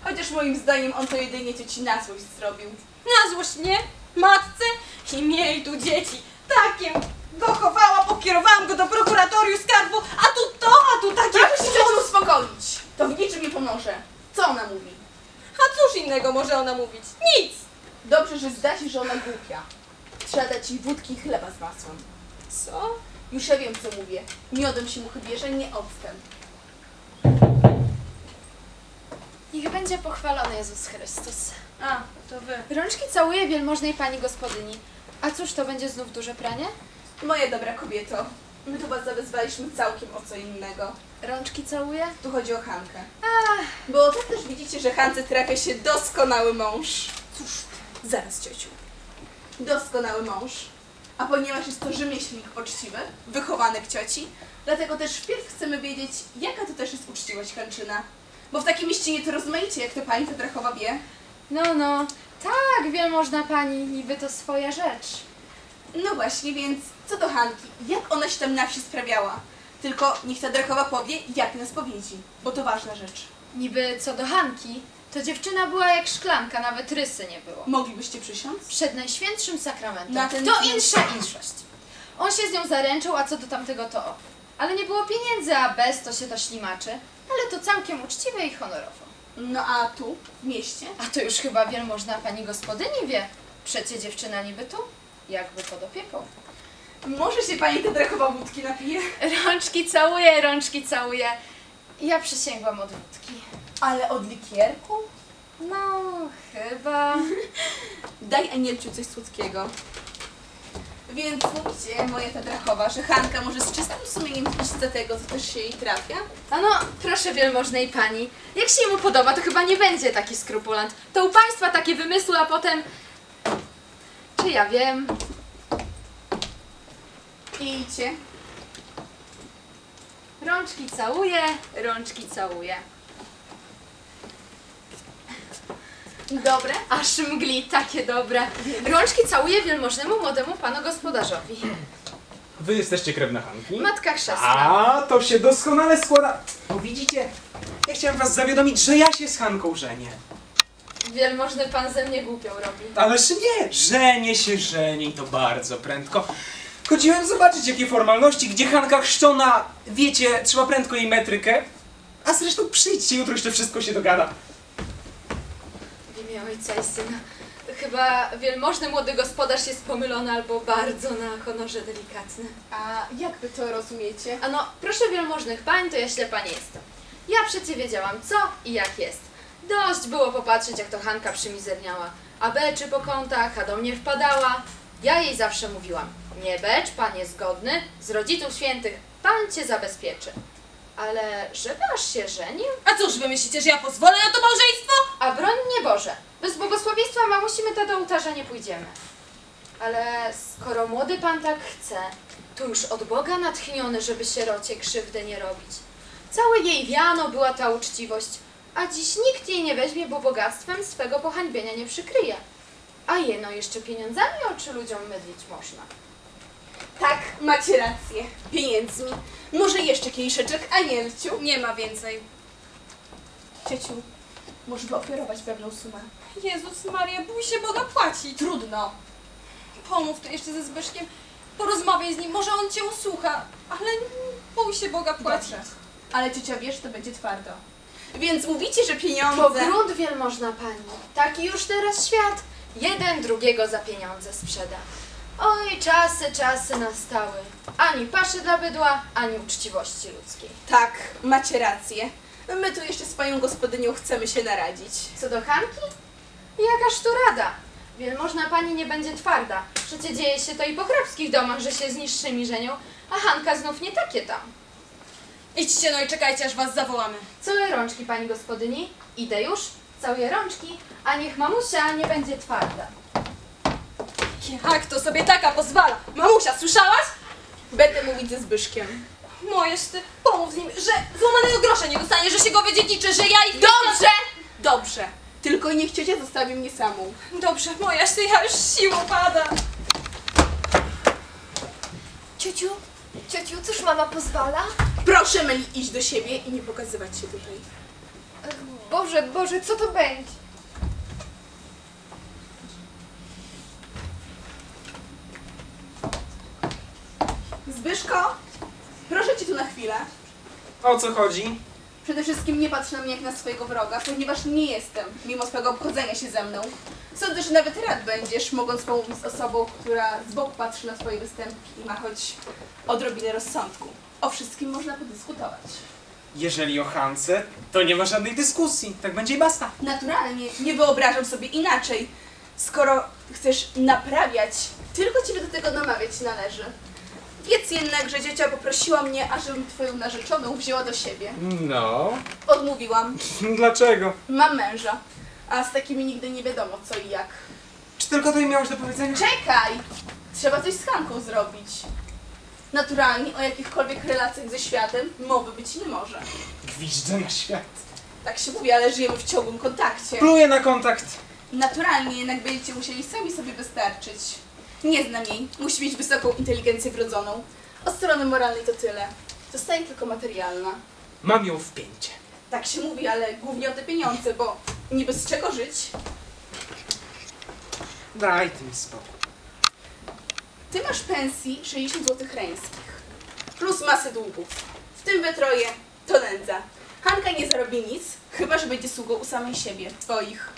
Chociaż moim zdaniem on to jedynie cioci na złość zrobił. Na złość nie? Matce? I miej tu dzieci. Takiem go chowała, pokierowałam go do prokuratorium skarbu, a tu to, a tu takie... Proszę się ciociu uspokoić. To w niczym nie pomoże. Co ona mówi? A cóż innego może ona mówić? Nic! Dobrze, że zda się, że ona głupia. Trzeba dać jej wódki i chleba z masłem. Co? Już ja wiem, co mówię. Miodem się muchy bierze, nie octem. Niech będzie pochwalony Jezus Chrystus. A, to wy. Rączki całuję wielmożnej pani gospodyni. A cóż, to będzie znów duże pranie? Moja dobra kobieto, my tu was zawezwaliśmy całkiem o co innego. Rączki całuję? Tu chodzi o Hankę. Bo tak też widzicie, że Hance trafia się doskonały mąż. Cóż, ty, zaraz ciociu. Doskonały mąż. A ponieważ jest to rzemieślnik poczciwy, wychowany k cioci, dlatego też wpierw chcemy wiedzieć, jaka to też jest uczciwość Hanczyna. Bo w takim mieścinie to rozmaicie, jak to pani Tetrachowa wie. No, no. Tak, wielmożna pani, niby to swoja rzecz. No właśnie, więc co do Hanki? Jak ona się tam na wsi sprawiała? Tylko niech ta Drachowa powie, jak na spowiedzi, bo to ważna rzecz. Niby co do Hanki, to dziewczyna była jak szklanka, nawet rysy nie było. Moglibyście przysiąc? Przed najświętszym sakramentem. Na ten to dzień- insza inszość. On się z nią zaręczył, a co do tamtego to o. Ale nie było pieniędzy, a bez to się to ślimaczy. Ale to całkiem uczciwe i honorowo. No a tu, w mieście? A to już chyba wielmożna pani gospodyni wie. Przecie dziewczyna niby tu, jakby pod opieką. Może się pani Tetrachowa wódki napije? Rączki całuję, rączki całuję. Ja przysięgłam od wódki. Ale od likierku? No, chyba. Daj Anielciu coś słodkiego. Więc mówicie, moja Tetrachowa, że Hanka może z czystym sumieniem iść za tego, co też się jej trafia? A no, proszę wielmożnej pani. Jak się mu podoba, to chyba nie będzie taki skrupulant. To u państwa takie wymysły, a potem... Czy ja wiem? Idźcie. Rączki całuję, rączki całuję. Dobre? Aż mgli, takie dobre. Rączki całuję wielmożnemu młodemu panu gospodarzowi. Wy jesteście krewna Hanki? Matka chrzestna. A, to się doskonale składa. No widzicie, ja chciałem was zawiadomić, że ja się z Hanką żenię. Wielmożny pan ze mnie głupią robi. Ależ nie, żenię się, żenię i to bardzo prędko. Chodziłem zobaczyć jakie formalności, gdzie Hanka chrzczona, wiecie, trzeba prędko jej metrykę. A zresztą przyjdźcie, jutro jeszcze wszystko się dogada. W imię ojca i syna. Chyba wielmożny młody gospodarz jest pomylony albo bardzo na honorze delikatny. A jak wy to rozumiecie? A no, proszę wielmożnych pań, to ja ślepa nie jestem. Ja przecie wiedziałam co i jak jest. Dość było popatrzeć, jak to Hanka przymizerniała. A beczy po kątach, a do mnie wpadała. Ja jej zawsze mówiłam, nie becz, pan jest godny, z rodziców świętych pan cię zabezpieczy. Ale żeby aż się żenił? A cóż, wy myślicie, że ja pozwolę na to małżeństwo? A broń mnie Boże, bez błogosławieństwa mamusi my to do ołtarza nie pójdziemy. Ale skoro młody pan tak chce, to już od Boga natchniony, żeby sierocie krzywdę nie robić. Całe jej wiano była ta uczciwość, a dziś nikt jej nie weźmie, bo bogactwem swego pohańbienia nie przykryje. A jeno jeszcze pieniądzami oczy ludziom mydlić można. Tak, macie rację. Pieniędzmi. Może jeszcze kieliszeczek Anielciu? Nie ma więcej. Ciociu, może by ofiarować pewną sumę. Jezus Maria, bój się Boga płacić. Trudno. Pomów to jeszcze ze Zbyszkiem. Porozmawiaj z nim, może on cię usłucha. Ale bój się Boga płacić. Dobrze. Ale ciocia wie, że to będzie twardo. Więc mówicie, że Po pieniądze... grunt wielmożna pani. Taki już teraz świat. Jeden drugiego za pieniądze sprzeda. Oj, czasy, czasy nastały. Ani paszy dla bydła, ani uczciwości ludzkiej. Tak, macie rację. My tu jeszcze z panią gospodynią chcemy się naradzić. Co do Hanki? Jakaż tu rada? Wielmożna pani nie będzie twarda. Przecie dzieje się to i po hrabskich domach, że się z niższymi żenią, a Hanka znów nie takie tam. Idźcie no i czekajcie, aż was zawołamy. Całe rączki, pani gospodyni. Idę już. Całe rączki, a niech mamusia nie będzie twarda. Jak to sobie taka pozwala? Mamusia, słyszałaś? Będę mówić ze Zbyszkiem. Mojeż ty, pomów z nim, że złamanego grosza nie dostanie, że się go wydziedziczy, że ja ich... Dobrze! Dobrze. Tylko niech ciocia zostawi mnie samą. Dobrze, mojaś ty, ja już siłą padam. Ciociu, ciociu, cóż mama pozwala? Proszę Meli iść do siebie i nie pokazywać się tutaj. Boże, Boże, co to będzie? Zbyszko, proszę cię tu na chwilę. O co chodzi? Przede wszystkim nie patrz na mnie jak na swojego wroga, ponieważ nie jestem, mimo swojego obchodzenia się ze mną. Sądzę, że nawet rad będziesz, mogąc pomówić z osobą, która z boku patrzy na swoje występki i ma choć odrobinę rozsądku. O wszystkim można podyskutować. Jeżeli o Hance, to nie ma żadnej dyskusji. Tak będzie i basta. Naturalnie, nie wyobrażam sobie inaczej. Skoro chcesz naprawiać, tylko ciebie do tego namawiać należy. Wiedz jednak, że ciocia poprosiła mnie, ażebym twoją narzeczoną wzięła do siebie. No. Odmówiłam. Dlaczego? Mam męża, a z takimi nigdy nie wiadomo co i jak. Czy tylko to im miałeś do powiedzenia? Czekaj! Trzeba coś z Hanką zrobić. Naturalnie o jakichkolwiek relacjach ze światem mowy być nie może. Gwizdzę na świat. Tak się mówi, ale żyjemy w ciągłym kontakcie. Pluję na kontakt. Naturalnie jednak będziecie musieli sami sobie wystarczyć. Nie znam jej. Musi mieć wysoką inteligencję wrodzoną. Od strony moralnej to tyle. Zostaje tylko materialna. Mam ją w pięcie. Tak się mówi, ale głównie o te pieniądze, bo niby z czego żyć? Daj ty mi spokój. Ty masz pensji 60 zł reńskich. Plus masę długów. W tym we troje to nędza. Hanka nie zarobi nic, chyba że będzie sługą u samej siebie, twoich.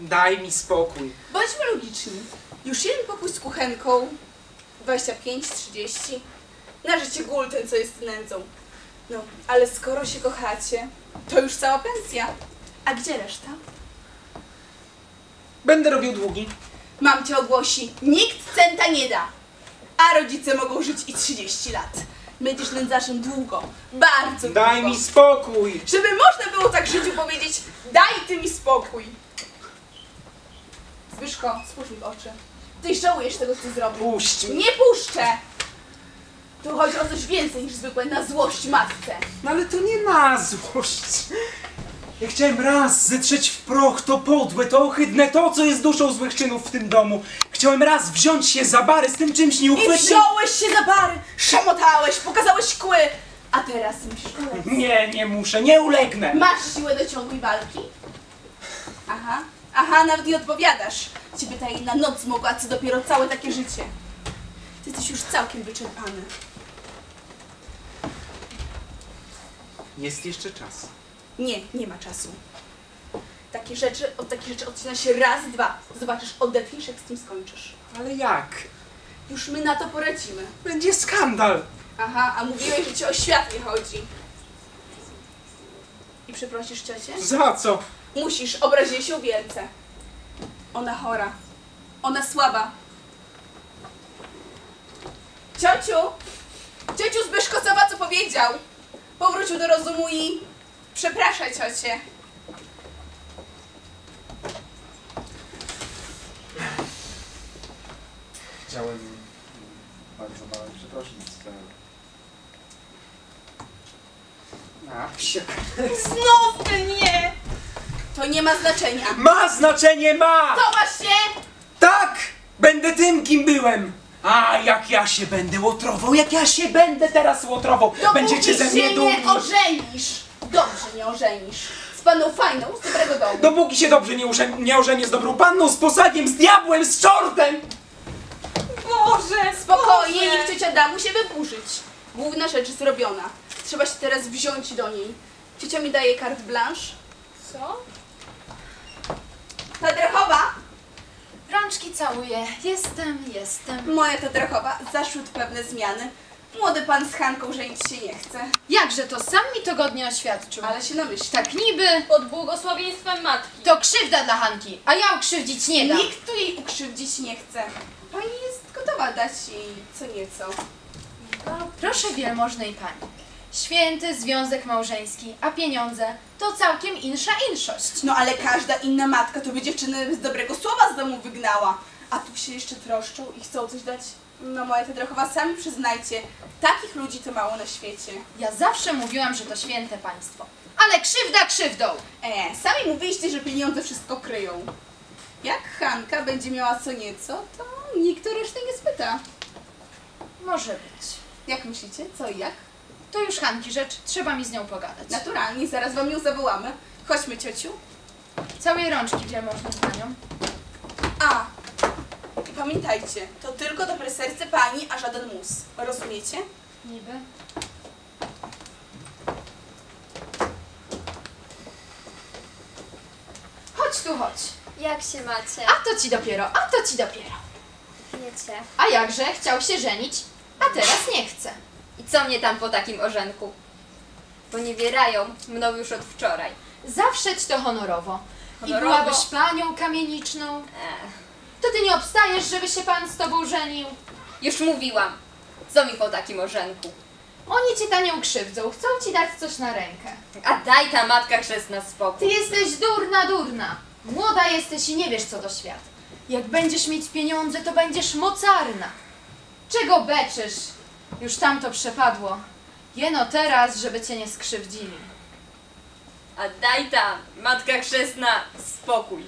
Daj mi spokój. Bądźmy logiczni. Już jeden pokój z kuchenką, 25-30, na życie gul ten, co jest nędzą. No, ale skoro się kochacie, to już cała pensja. A gdzie reszta? Będę robił długi. Mam cię ogłosi, nikt centa nie da. A rodzice mogą żyć i 30 lat. Będziesz nędzarzem długo, bardzo Daj długo. mi spokój. Żeby można było tak życiu powiedzieć, daj ty mi spokój. Zbyszko, spójrz mi w oczy. Ty żałujesz tego, co zrobił. Puść mnie. Nie puszczę! Tu chodzi o coś więcej niż zwykłe na złość matce. No ale to nie na złość. Ja chciałem raz zetrzeć w proch to podłe, to ohydne, to co jest duszą złych czynów w tym domu. Chciałem raz wziąć się za bary z tym czymś I nieuchwytnym. wziąłeś się za bary, szamotałeś, pokazałeś kły, a teraz musisz ulec. Nie, nie muszę, nie ulegnę. Masz siłę do ciągłej walki? Aha, aha, nawet nie odpowiadasz. Ciebie ta jedna noc zmogła, co dopiero całe takie życie. Ty jesteś już całkiem wyczerpany. Jest jeszcze czas. Nie, nie ma czasu. Takie rzeczy, od takich rzeczy odcina się raz, dwa. Zobaczysz, odetchniesz, jak z tym skończysz. Ale jak? Już my na to poradzimy. Będzie skandal. Aha, a mówiłeś, że ci o świat nie chodzi. I przeprosisz ciocię? Za co? Musisz, obraziła się wielce. Ona chora. Ona słaba. Ciociu! Ciociu Zbyszko Sowa co powiedział? Powrócił do rozumu i przepraszaj ciocię. Chciałem bardzo małe przeprosić za... A, psiak. Znów ty nie! To nie ma znaczenia. Ma znaczenie, ma! Chowasz się! Tak! Będę tym, kim byłem! A jak ja się będę łotrował, jak ja się będę teraz łotrował! Będziecie ze mnie się dumni! nie ożenisz. Dobrze nie ożenisz. Z paną fajną, z dobrego domu. Dopóki się dobrze nie, uże, nie ożenię z dobrą panną, z posadiem, z diabłem, z czortem! Boże, Spokojnie, Boże. niech ciocia da mu się wyburzyć. Główna rzecz zrobiona. Trzeba się teraz wziąć do niej. Ciocia mi daje carte blanche. Co? Tadrachowa! Rączki całuję. Jestem, jestem. Moja Tadrachowa, zaszły tu pewne zmiany. Młody pan z Hanką żenić się nie chce, Jakże to sam mi to godnie oświadczył. ale się namyśli. Tak niby Pod błogosławieństwem matki. to krzywda dla Hanki, a ja ukrzywdzić nie dam. Nikt tu jej ukrzywdzić nie chce. Pani jest gotowa dać jej co nieco. Proszę wielmożnej pani. Święty związek małżeński, a pieniądze to całkiem insza inszość. No ale każda inna matka to by dziewczynę z dobrego słowa z domu wygnała. A tu się jeszcze troszczą i chcą coś dać. No moja Tadrachowa, sami przyznajcie, takich ludzi to mało na świecie. Ja zawsze mówiłam, że to święte państwo. Ale krzywda krzywdą. E, sami mówiliście, że pieniądze wszystko kryją. Jak Hanka będzie miała co nieco, to nikt o resztę nie spyta. Może być. Jak myślicie? Co i jak? To już Hanki rzecz, trzeba mi z nią pogadać. Naturalnie, zaraz wam ją zawołamy. Chodźmy, ciociu. Całej rączki wielmożną panią. A, i pamiętajcie, to tylko dobre serce pani, a żaden mus. Rozumiecie? Niby. Chodź tu, chodź. Jak się macie? A to ci dopiero, a to ci dopiero. Wiecie. A jakże chciał się żenić, a teraz nie chce. I co mnie tam po takim orzenku? Poniewierają mną już od wczoraj. Zawsze ci to honorowo. I Honorowo? byłabyś panią kamieniczną. Ech, To ty nie obstajesz, żeby się pan z tobą żenił. już mówiłam. Co mi po takim orzenku? Oni ci tanią krzywdzą, chcą ci dać coś na rękę. A daj ta matka chrzestna Ty spokój. jesteś durna, durna. Młoda jesteś i nie wiesz, co to świat. Jak będziesz mieć pieniądze, to będziesz mocarna. Czego beczysz? Już tam to przepadło. Jeno teraz, żeby cię nie skrzywdzili. A daj ta matka chrzestna spokój.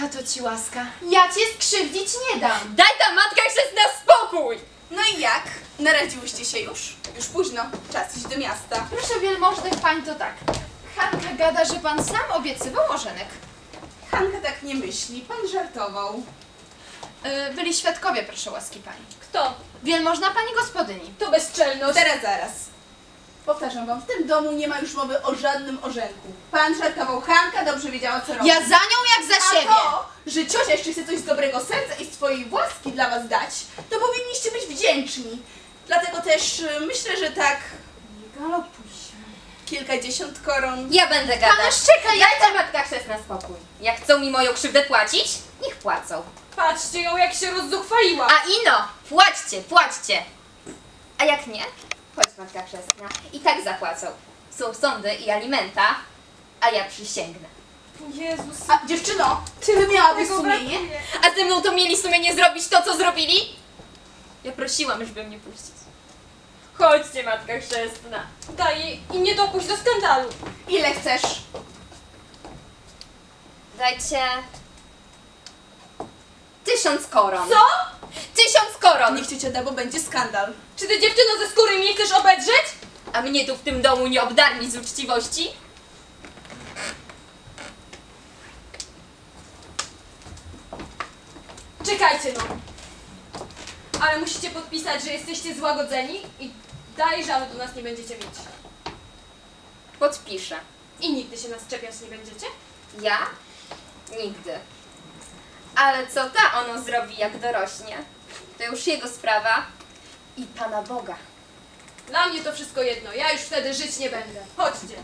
Tato ci łaska. Ja cię skrzywdzić nie dam. Daj ta matka chrzestna spokój! No i jak? Naradziłyście się już? Już późno, czas iść do miasta. Proszę wielmożnych pań, to tak. Hanka gada, że pan sam obiecywał ożenek. Hanka tak nie myśli, pan żartował. Yy, byli świadkowie, proszę łaski pani. Kto? Wielmożna pani gospodyni. To bezczelność. Zaraz, zaraz. Powtarzam wam, w tym domu nie ma już mowy o żadnym orzenku. Pan żartował, Hanka dobrze wiedziała, co robi. Ja za nią jak za A siebie. to, że ciocia jeszcze chce coś z dobrego serca i swojej łaski dla was dać, to powinniście być wdzięczni. Dlatego też y, myślę, że tak Nie galopuj się. kilkadziesiąt koron. Ja będę gadać. Pana szczeka, ja Daj ta matka chrzestna spokój. Jak chcą mi moją krzywdę płacić, niech płacą. Patrzcie ją, jak się rozzuchwaiła. A ino, płaćcie, płaćcie. A jak nie, chodź matka chrzestna. I tak zapłacą. Są sądy i alimenta, a ja przysięgnę. Jezus. A dziewczyno, ty miałabyś sumienie? A ze mną to mieli sumienie zrobić to, co zrobili? Ja prosiłam, żeby mnie puścić. Chodźcie, matka chrzestna. Daj jej i nie dopuść do skandalu. Ile chcesz? Dajcie... Tysiąc koron. Co? Tysiąc koron! Niech ciocia da, bo będzie skandal. Czy ty dziewczyno ze skóry mnie chcesz obedrzeć? A mnie tu w tym domu nie obdarli z uczciwości? Czekajcie no. Ale musicie podpisać, że jesteście złagodzeni i daj żalu do nas nie będziecie mieć. Podpiszę. I nigdy się nas czepiać nie będziecie? Ja? Nigdy. Ale co ta ono zrobi, jak dorośnie? To już jego sprawa i Pana Boga. Dla mnie to wszystko jedno. Ja już wtedy żyć nie będę. Chodźcie.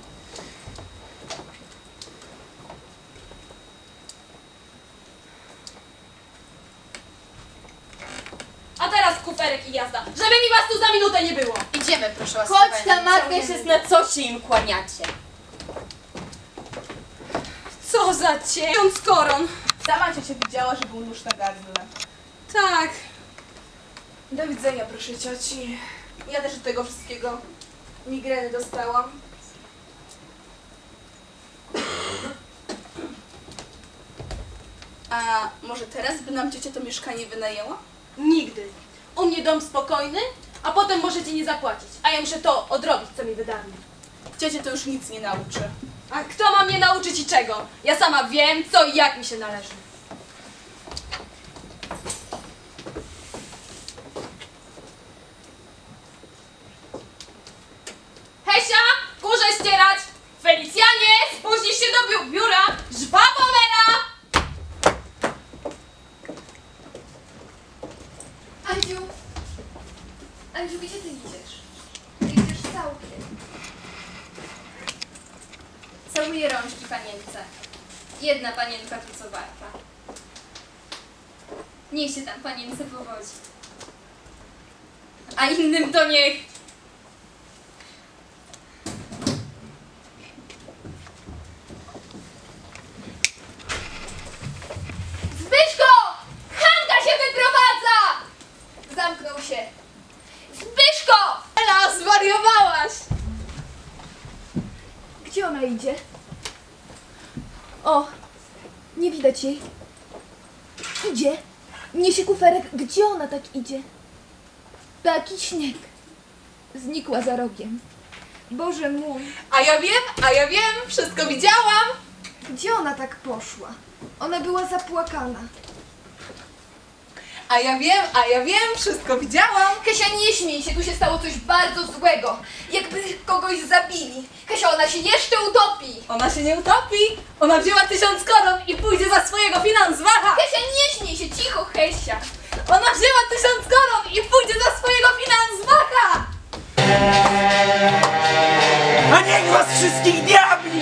A teraz kuferek i jazda. Żeby mi was tu za minutę nie było. Idziemy, proszę łaski Chodź ta matka Całujemy. chrzestna, co się im kłaniacie? Co za cięć koron. Sama ciocia widziała, że był nóż na gardle. Tak. Do widzenia, proszę cioci. Ja też od tego wszystkiego migreny dostałam. A może teraz by nam ciocia to mieszkanie wynajęła? Nigdy. U mnie dom spokojny, a potem możecie nie zapłacić. A ja muszę to odrobić, co mi wydarli. Ciocia to już nic nie nauczy. A kto ma mnie nauczyć i czego? Ja sama wiem, co i jak mi się należy. Pomyję rączki panience. Jedna panienka tu co warta. Niech się tam panience powodzi. A innym to niech. Zbyszko! Hanka się wyprowadza! Zamknął się. Zbyszko! Ela, zwariowałaś! Gdzie ona idzie? O, nie widać jej. Idzie. Niesie kuferek. Gdzie ona tak idzie? Taki śnieg. Znikła za rogiem. Boże mój, A ja wiem, a ja wiem, wszystko widziałam! gdzie ona tak poszła? Ona była zapłakana. A ja wiem, a ja wiem, wszystko widziałam! Hesia, nie śmiej się, tu się stało coś bardzo złego. Jakby kogoś zabili. Hesia, ona się jeszcze utopi. Ona się nie utopi! Ona wzięła tysiąc koron i pójdzie za swojego finanzwacha! Hesia, nie śmiej się, cicho, Hesia. Ona wzięła tysiąc koron i pójdzie za swojego finanzwacha! A niech was wszystkich diabeł